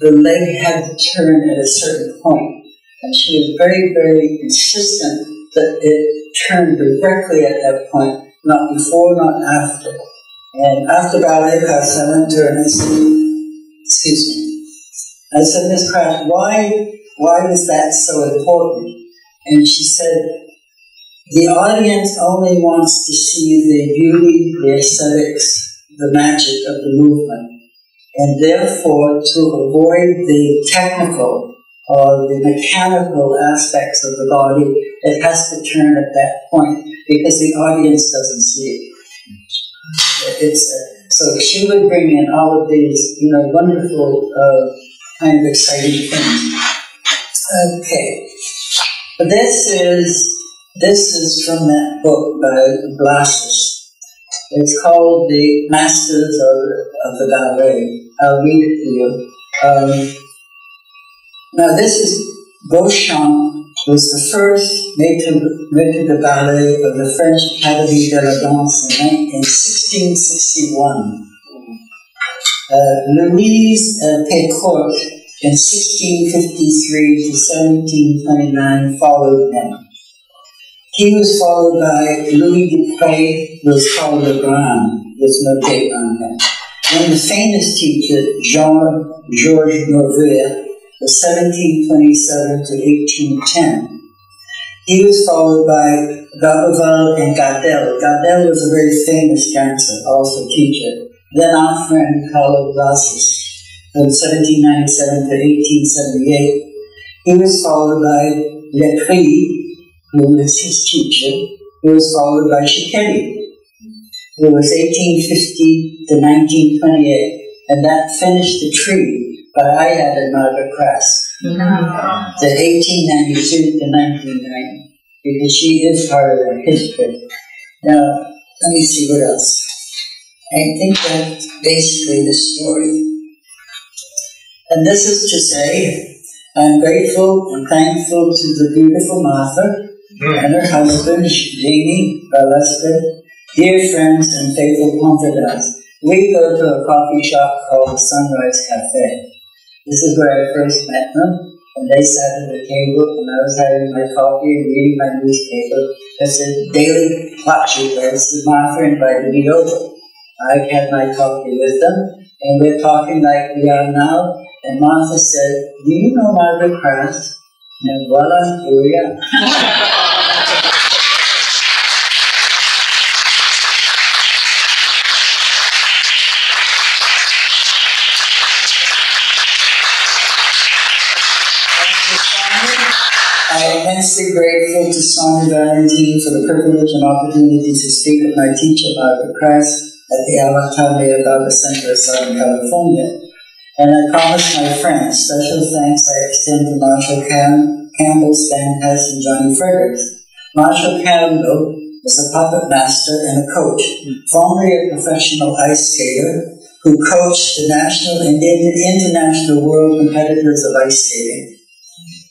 the leg had to turn at a certain point. And she was very, very insistent that it turned directly at that point, not before, not after. And after ballet class, I went to her and I said, excuse me. I said, Miss Craske, why, why was that so important? And she said, the audience only wants to see the beauty, the aesthetics, the magic of the movement. And therefore, to avoid the technical or the mechanical aspects of the body, it has to turn at that point because the audience doesn't see it. It's uh, so she would bring in all of these, you know, wonderful, uh, kind of exciting things. Okay, this is this is from that book by Blasis, It's called the Masters of, of the Ballet. I'll read it to you. Um, now, this is Beauchamp was the first maître, maître de ballet of the French Académie de la Danse in, in 1661. Uh, Louise uh, Pécourt in 1653 to 1729 followed him. He was followed by Louis Dupré, who was called Legrand. There's no date on him. And the famous teacher, Jean-Georges Noverre, 1727 to 1810. He was followed by Dauberval and Gardel. Gardel was a very famous dancer, also teacher. Then our friend Carlo Blasis from 1797 to 1878. He was followed by Lepri, who was his teacher, who was followed by Cecchetti, who was 1850 to 1928, and that finished the tree but I had another Craske, mm-hmm. the 1892 to 1990, because she is part of the history. Now, let me see what else. I think that's basically the story. And this is to say, I'm grateful and thankful to the beautiful Martha. Mm. and her husband, Jamie Gillespie, dear friends and faithful confidants. We go to a coffee shop called Sunrise Cafe. This is where I first met them. And they sat at the table, and I was having my coffee and reading my newspaper. It's a daily hot It's the Martha invited me over. I had my coffee with them, and we're talking like we are now. And Martha said, Do you know Margaret Craske? And voila, here we are. Grateful to Sonia Valentine for the privilege and opportunity to speak with my teacher, Margaret Craske, at the Alcatania Baba Center of Southern California. And I promise my friends special thanks I extend to Marshall Cam- Campbell, Stan Hess, and Johnny Fredericks. Marshall Campbell was a puppet master and a coach, formerly a professional ice skater who coached the national and international world competitors of ice skating.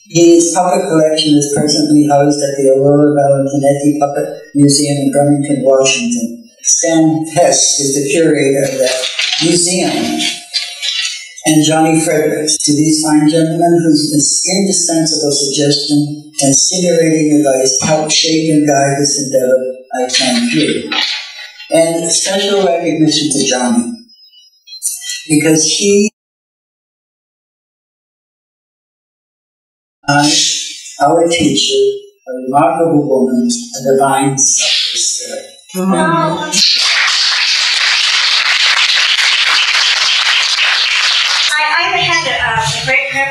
His puppet collection is presently housed at the Aurora Valentinetti Puppet Museum in Bremerton, Washington. Stan Hess is the curator of that museum. And Johnny Fredericks, to these fine gentlemen whose indispensable suggestion and stimulating advice helped shape and guide this endeavor, I thank you. And special recognition to Johnny, because he our teacher, a remarkable woman, a divine spirit. Mm-hmm.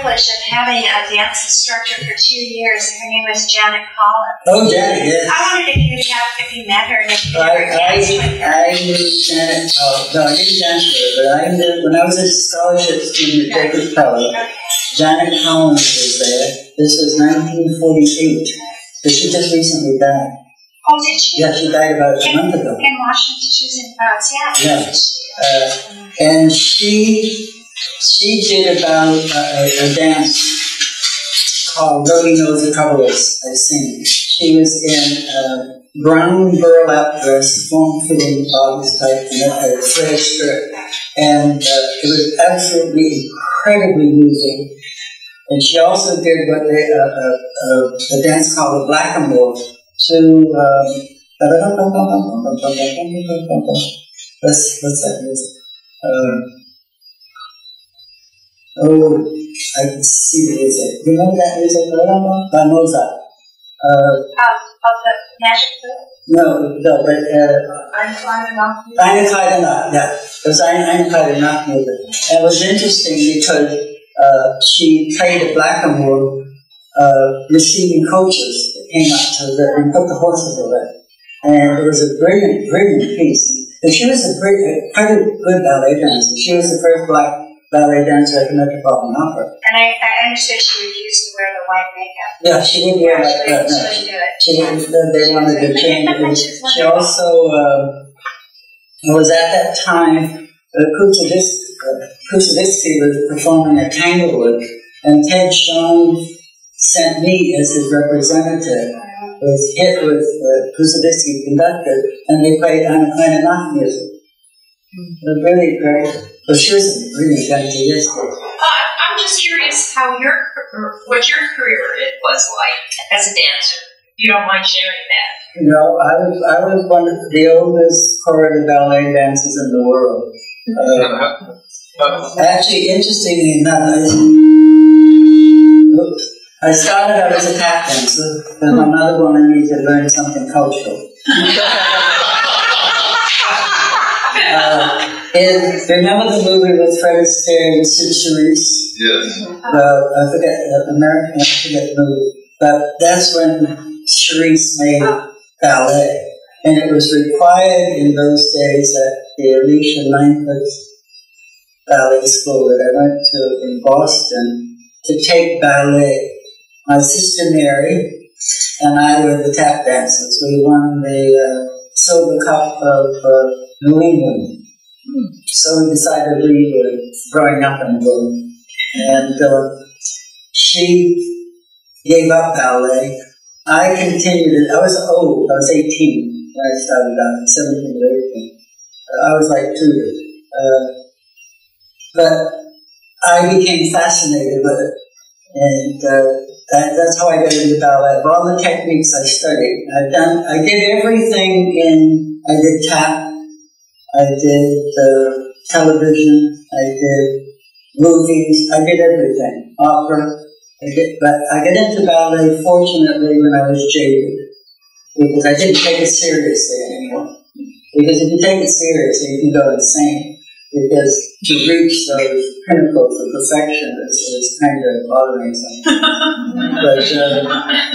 privilege of having a dance instructor for two years. Her name was Janet Collins. Oh, Janet, yes. I wondered if you have, if you met her and if you ever I, with her. I knew Janet. Oh, no, I didn't dance with her, but I knew when I was a scholarship student at Jacob's Pillow. Okay. Janet Collins was there. This was 1948. But she just recently died. Oh, did she? Yeah, she died about a month ago. In Washington, she was in uh, Seattle. Yeah. Uh, and she she did about uh, a, dance called Nobody Knows the Trouble I think. She was in a brown burlap dress, form-fitting bodice type, and a flare skirt. And uh, it was absolutely incredibly moving. And she also did what they, uh, uh, a dance called the Blackamoor to, um, what's, what's that music? Um, Oh, I see the music. You know that music by Mozart? Uh, um, of the magic book? No, no, but uh, Eine kleine Nacht. Eine kleine Nacht, yeah. It was Eine, eine kleine Nacht music. And it was interesting because uh, she played a blackamoor uh, receiving coaches that came out to the, and put the horse in the. And it was a brilliant, brilliant piece. And she was a, great, quite a good ballet dancer. She was the first black ballet dancer at the Metropolitan Opera. And I, I understood she refused to wear the white makeup. Yeah, she didn't wear yeah, that. She, no, she, she didn't, they wanted to change it. she also, uh, was at that time uh, Koussevitzky was performing at Tanglewood, and Ted Shawn sent me as his representative. Was hit with uh, Koussevitzky conducted, and they played Anna Kleine music. It was really great. But she was really fantastic. Uh, I'm just curious how your what your career was like as a dancer. If you don't mind sharing that. No, I was I was one of the oldest choreographed ballet dancers in the world. Uh, actually, interestingly enough, I, I started out as a tap dancer, but my mother wanted me to learn something cultural. uh, and remember the movie with Fred Astaire and Cyd Charisse? Yes. The, I forget, the American, I forget the movie. But that's when Charisse made ballet. And it was required in those days at the Alicia Langford Ballet School that I went to in Boston to take ballet. My sister Mary and I were the tap dancers. We won the uh, Silver Cup of uh, New England. So we decided we were growing up in England. And uh, she gave up ballet I continued, I was old, I was 18 when I started out, 17 or 18. I was like two years. Uh, but I became fascinated with it. And uh, that, that's how I got into ballet. Of all the techniques I studied, I've done, I did everything in, I did tap, I did uh, television, I did movies, I did everything, opera, I get, but I got into ballet fortunately when I was jaded because I didn't take it seriously anymore. Because if you take it seriously, you can go insane. Because to reach those pinnacles of perfection is, is kind of bothering but uh,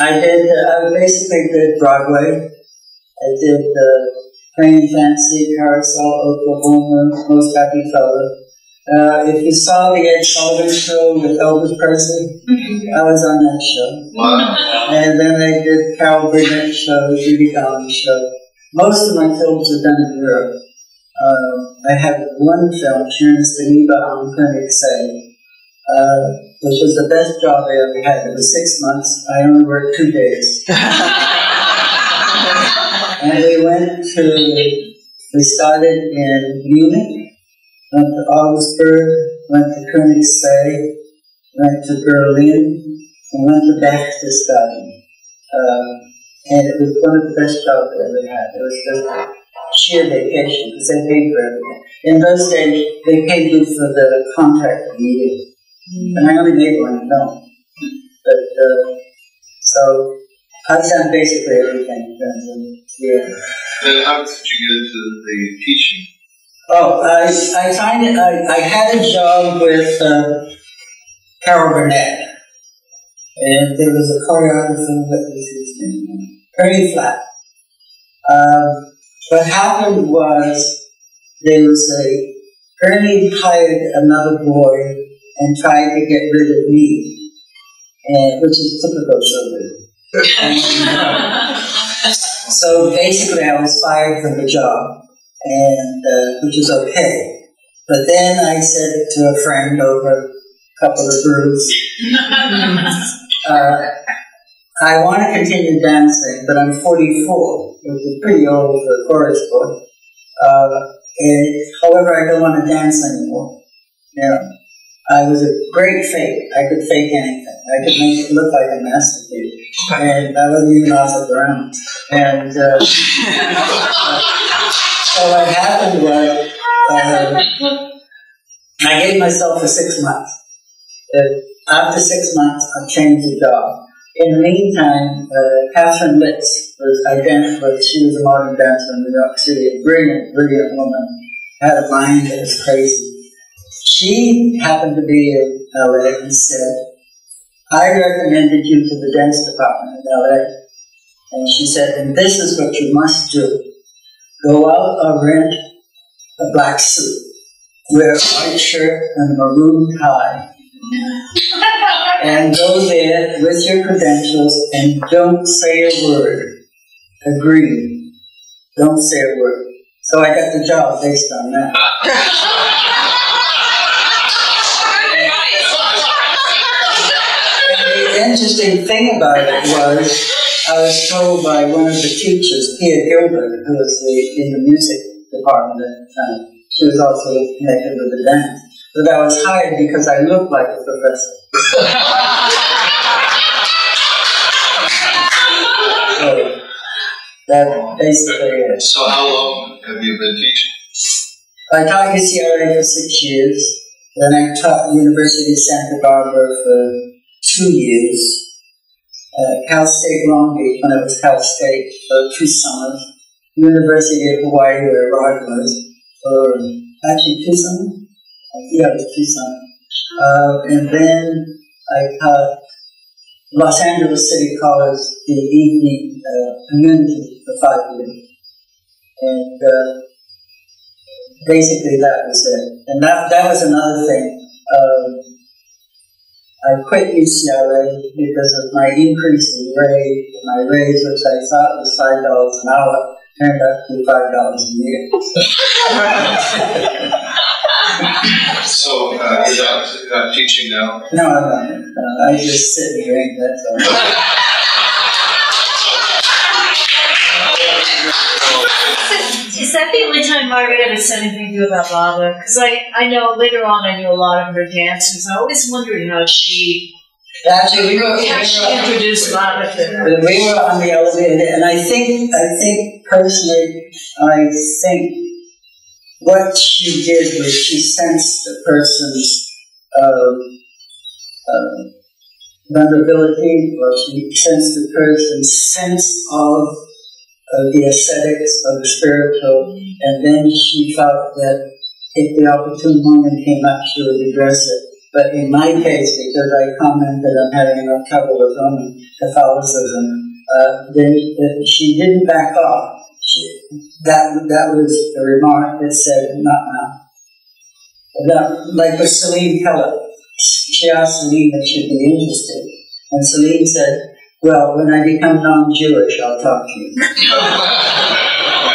I did, uh, I basically did Broadway. I did uh, Praying Fancy, Carousel, Oklahoma, Most Happy Fella. Uh, if you saw the Ed Sullivan show with Elvis Presley, mm-hmm. I was on that show. Wow. And then I did Carol Burnett show, Judy Collins show. Most of my films are done in Europe. Uh, I have one film, Schönes Liebe am Königssee, uh, which was the best job I ever had. It was six months. I only worked two days. and we went to, we started in Munich, went to Augsburg, went to Königssee, went to Berlin, and went to Berchtesgaden. Uh, and it was one of the best jobs I ever had. It was just sheer vacation because they paid for everything. In those days, they paid you for the contract year. Mm. And I only made one film. But, uh, so, I've done basically everything. Yeah. And how did you get into the teaching? Oh, I, I find it, I, I had a job with uh, Carol Burnett, and there was a choreographer, what was his name? Ernie Flatt. Um, what happened was there was a, Ernie hired another boy and tried to get rid of me, and, which is typical children. so basically I was fired from the job and uh, which is okay. But then I said to a friend over a couple of brews, uh, I want to continue dancing, but I'm 44, which is pretty old for a chorus boy. Uh, and, however, I don't want to dance anymore. You know, I was a great fake. I could fake anything. I could make it look like a masterpiece. And I wasn't even off the ground. And uh, so what happened was, um, I gave myself for six months. after six months, I changed the job. In the meantime, uh, Katherine Litz was identical. She was a modern dancer in New York City, a brilliant, brilliant woman. Had a mind that was crazy. She happened to be in LA and said, I recommended you to the dance department in LA. And she said, and this is what you must do go out or rent a black suit, wear a white shirt and a maroon tie, and go there with your credentials and don't say a word. Agree. Don't say a word. So I got the job based on that. the interesting thing about it was I was told by one of the teachers, Pia Gilbert, who was the, in the music department at the time, she was also connected with the dance, that I was hired because I looked like a professor. so that basically is. So how long have you been teaching? I taught at UCLA for six years. Then I taught University of Santa Barbara for two years. Uh, Cal State Long Beach, when it was Cal State, for two summers. University of Hawaii, where Rod was, for actually two summers. Yeah, it was two summers. Uh, and then I taught Los Angeles City College, the evening uh, community for five years. And uh, basically that was it. And that, that was another thing. Um, I quit UCLA because of my increase in grade. My raise, which I thought was five dollars an hour, turned out to be five dollars a year. So uh, you're not, you're not teaching now? no, no, no, no, I just sit and drink. That's all. Is that the only time Margaret ever said anything to you about Baba? Because I, I know later on I knew a lot of her dancers. I always wondered how she Actually, we were, we were, introduced Baba to her. we were on the elevator, and I think, I think personally, I think what she did was she sensed the person's uh, uh, vulnerability, or she sensed the person's sense of uh, the aesthetics, of the spiritual, and then she felt that if the opportune moment came up, she would address it. But in my case, because I commented on having enough trouble with Roman Catholicism, uh, then uh, she didn't back off. She, that that was the remark that said, "Not now." That, like with Celine Keller, she asked Celine if she'd be interested, and Celine said, "Well, when I become non-Jewish, I'll talk to you."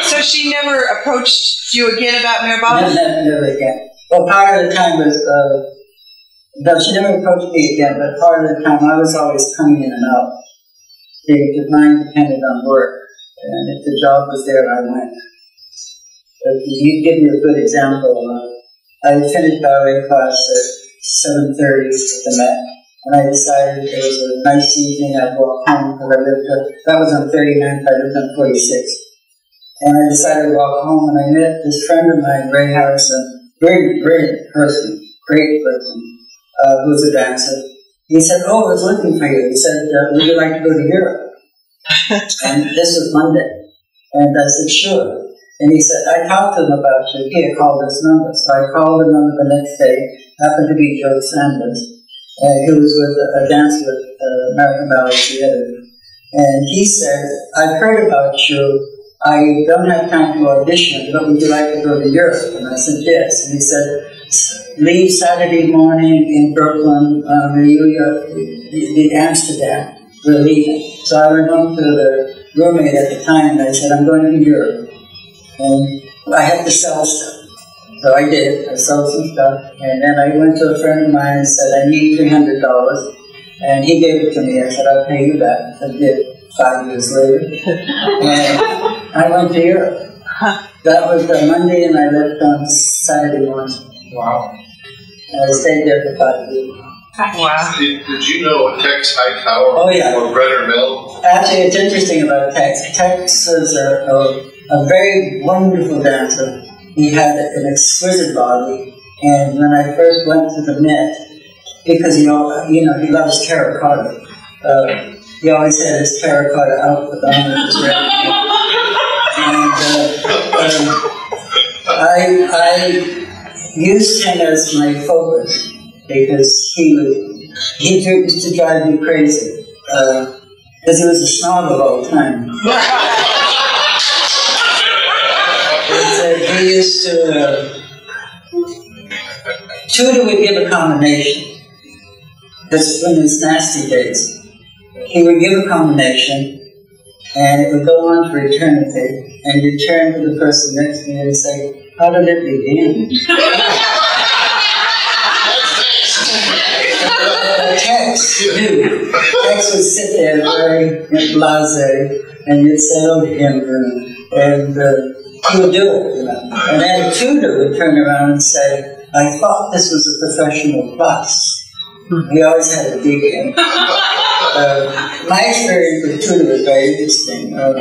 So she never approached you again about Meher Baba? Never, never again. Well, part of the time was, uh, no, she never approached me again, but part of the time I was always coming in and out. Because mine depended on work, and if the job was there, I went. But you give me a good example. Uh, I finished ballet class at 7.30 at the Met, and I decided it was a nice evening, I'd walk home, because I lived, uh, that was on 39th, I lived on 46th. And I decided to walk home, and I met this friend of mine, Ray Harrison, very great person, great person, uh, who was a dancer. He said, "Oh, I was looking for you." He said, uh, "Would you like to go to Europe?" and this was Monday, and I said, "Sure." And he said, "I talked to him about you. Here, call this number." So I called the number the next day. Happened to be Joe Sanders, uh, who was with a, a dance with uh, American Ballet Theater, and he said, "I've heard about you." I don't have time to audition, but would you like to go to Europe? And I said, yes. And he said, leave Saturday morning in Brooklyn, um, the, the Amsterdam. We're leaving. So I went home to the roommate at the time and I said, I'm going to Europe. And I had to sell stuff. So I did. I sold some stuff. And then I went to a friend of mine and said, I need $300. And he gave it to me. I said, I'll pay you back. I did five years later. and I went to Europe. That was the Monday, and I left on Saturday morning. Wow. And I stayed there for five years. Wow. Did, did you know Tex Hightower Oh, yeah. or Brenner Mill? Actually, it's interesting about Tex. Tex is a, a, a very wonderful dancer. He had an exquisite body, and when I first went to the Met, because know, you know he loves terracotta. Uh, he always had his terracotta on with his red And uh, um, I, I used him as my focus because he would, he used to drive me crazy. Because he was a snob of all time. uh, to, uh, Tudor would give a combination. This his nasty days. He would give a combination, and it would go on for eternity, and you turn to the person next to you and say, how did it begin? A text, dude. Tex would sit there very blasé, and you'd say, oh, him, and uh, he would do it, you know. And then Tudor would turn around and say, I thought this was a professional class. We always had a dig him. Uh, my experience with Tudor was very interesting. Uh,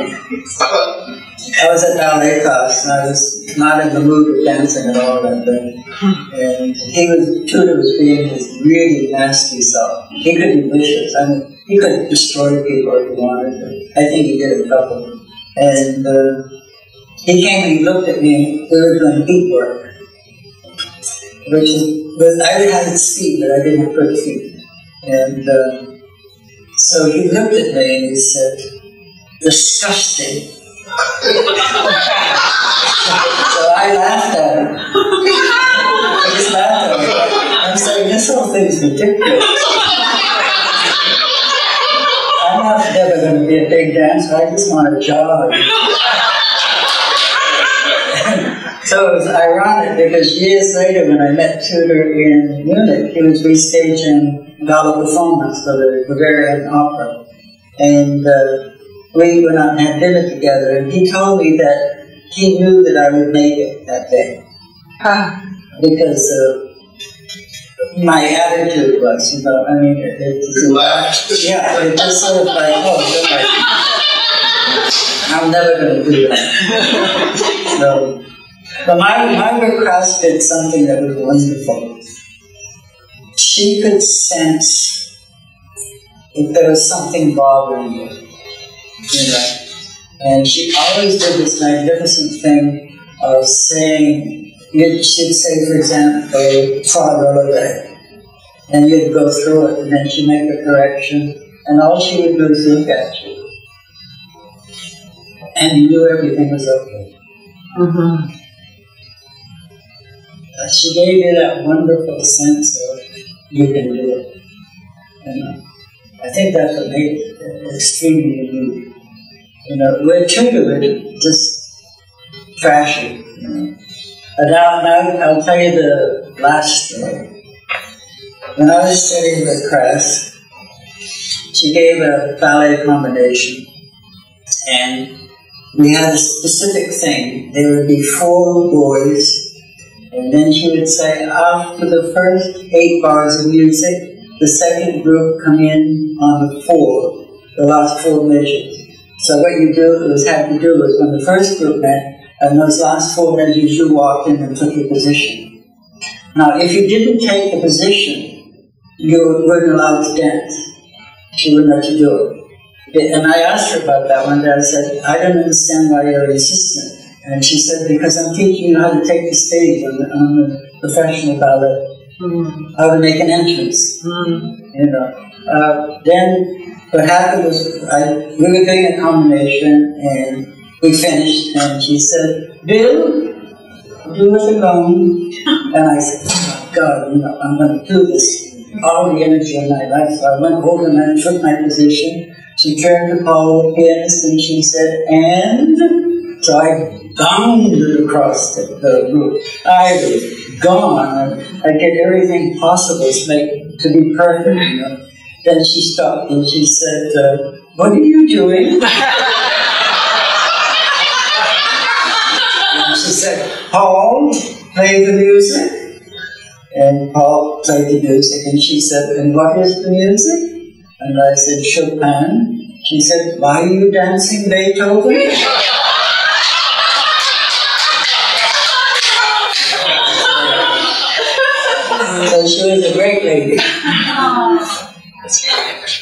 I was at ballet class and I was not in the mood for dancing at all that day. And he was, Tudor was being his really nasty self. He could be vicious. I mean, he could destroy people if he wanted to. I think he did a couple. And uh, he came and he looked at me. We were doing heat work, which but I had speed, but I didn't have good feet. And uh, so he looked at me and he said, disgusting. so I laughed at him. I just laughed at him. I'm saying, this whole thing's ridiculous. I'm not ever going to be a big dancer. I just want a job. So it was ironic because years later, when I met Tudor in Munich, he was restaging Gala performance for the Bavarian Opera. And uh, we went out and had dinner together, and he told me that he knew that I would make it that day. Because uh, my attitude was, you know, I mean, it, it, You laughed. yeah, it just sort of like, oh, God, I'm never going to do that. so, but my, Miss Craske did something that was wonderful. She could sense if there was something bothering you, you know. And she always did this magnificent thing of saying, you she'd say, for example, Father. And you'd go through it, and then she'd make a correction, and all she would do is look at you. And you knew everything was okay. Mm-hmm. Uh, She gave you that wonderful sense of you can do it. Know, I think that's what made it extremely unique. You know, we're to it, just trashy. You know. But now, now I'll tell you the last story. When I was studying with Craske, she gave a ballet combination, and we had a specific thing. There would be four boys and then she would say, ah, after the first eight bars of music, the second group come in on the four, the last four measures. So what you do was had to do was when the first group met, and those last four measures you walked in and took your position. Now, if you didn't take the position, you weren't allowed to dance. She wouldn't let you do it. And I asked her about that one day. I said, I don't understand why you're insistent. And she said, because I'm teaching you how to take the stage on on the professional ballet, how to make an entrance. You know. Uh, then what happened was I, we were doing a combination and we finished and she said, Bill, do it alone. and I said, oh God, you know, I'm going to do this. All the energy of my life. So I went over and I took my position. She turned to Paul, the pianist, and she said, and? So I bounded across the, the room. I was gone. I did everything possible to make to be perfect. You know. Then she stopped and she said, uh, "What are you doing?" and she said, "Paul, play the music." And Paul played the music, and she said, "And what is the music?" And I said, "Chopin." She said, "Why are you dancing Beethoven?" she was a great lady.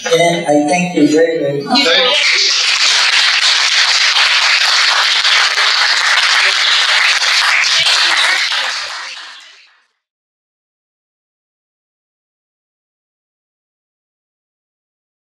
And I thank you very, very much. Thank you.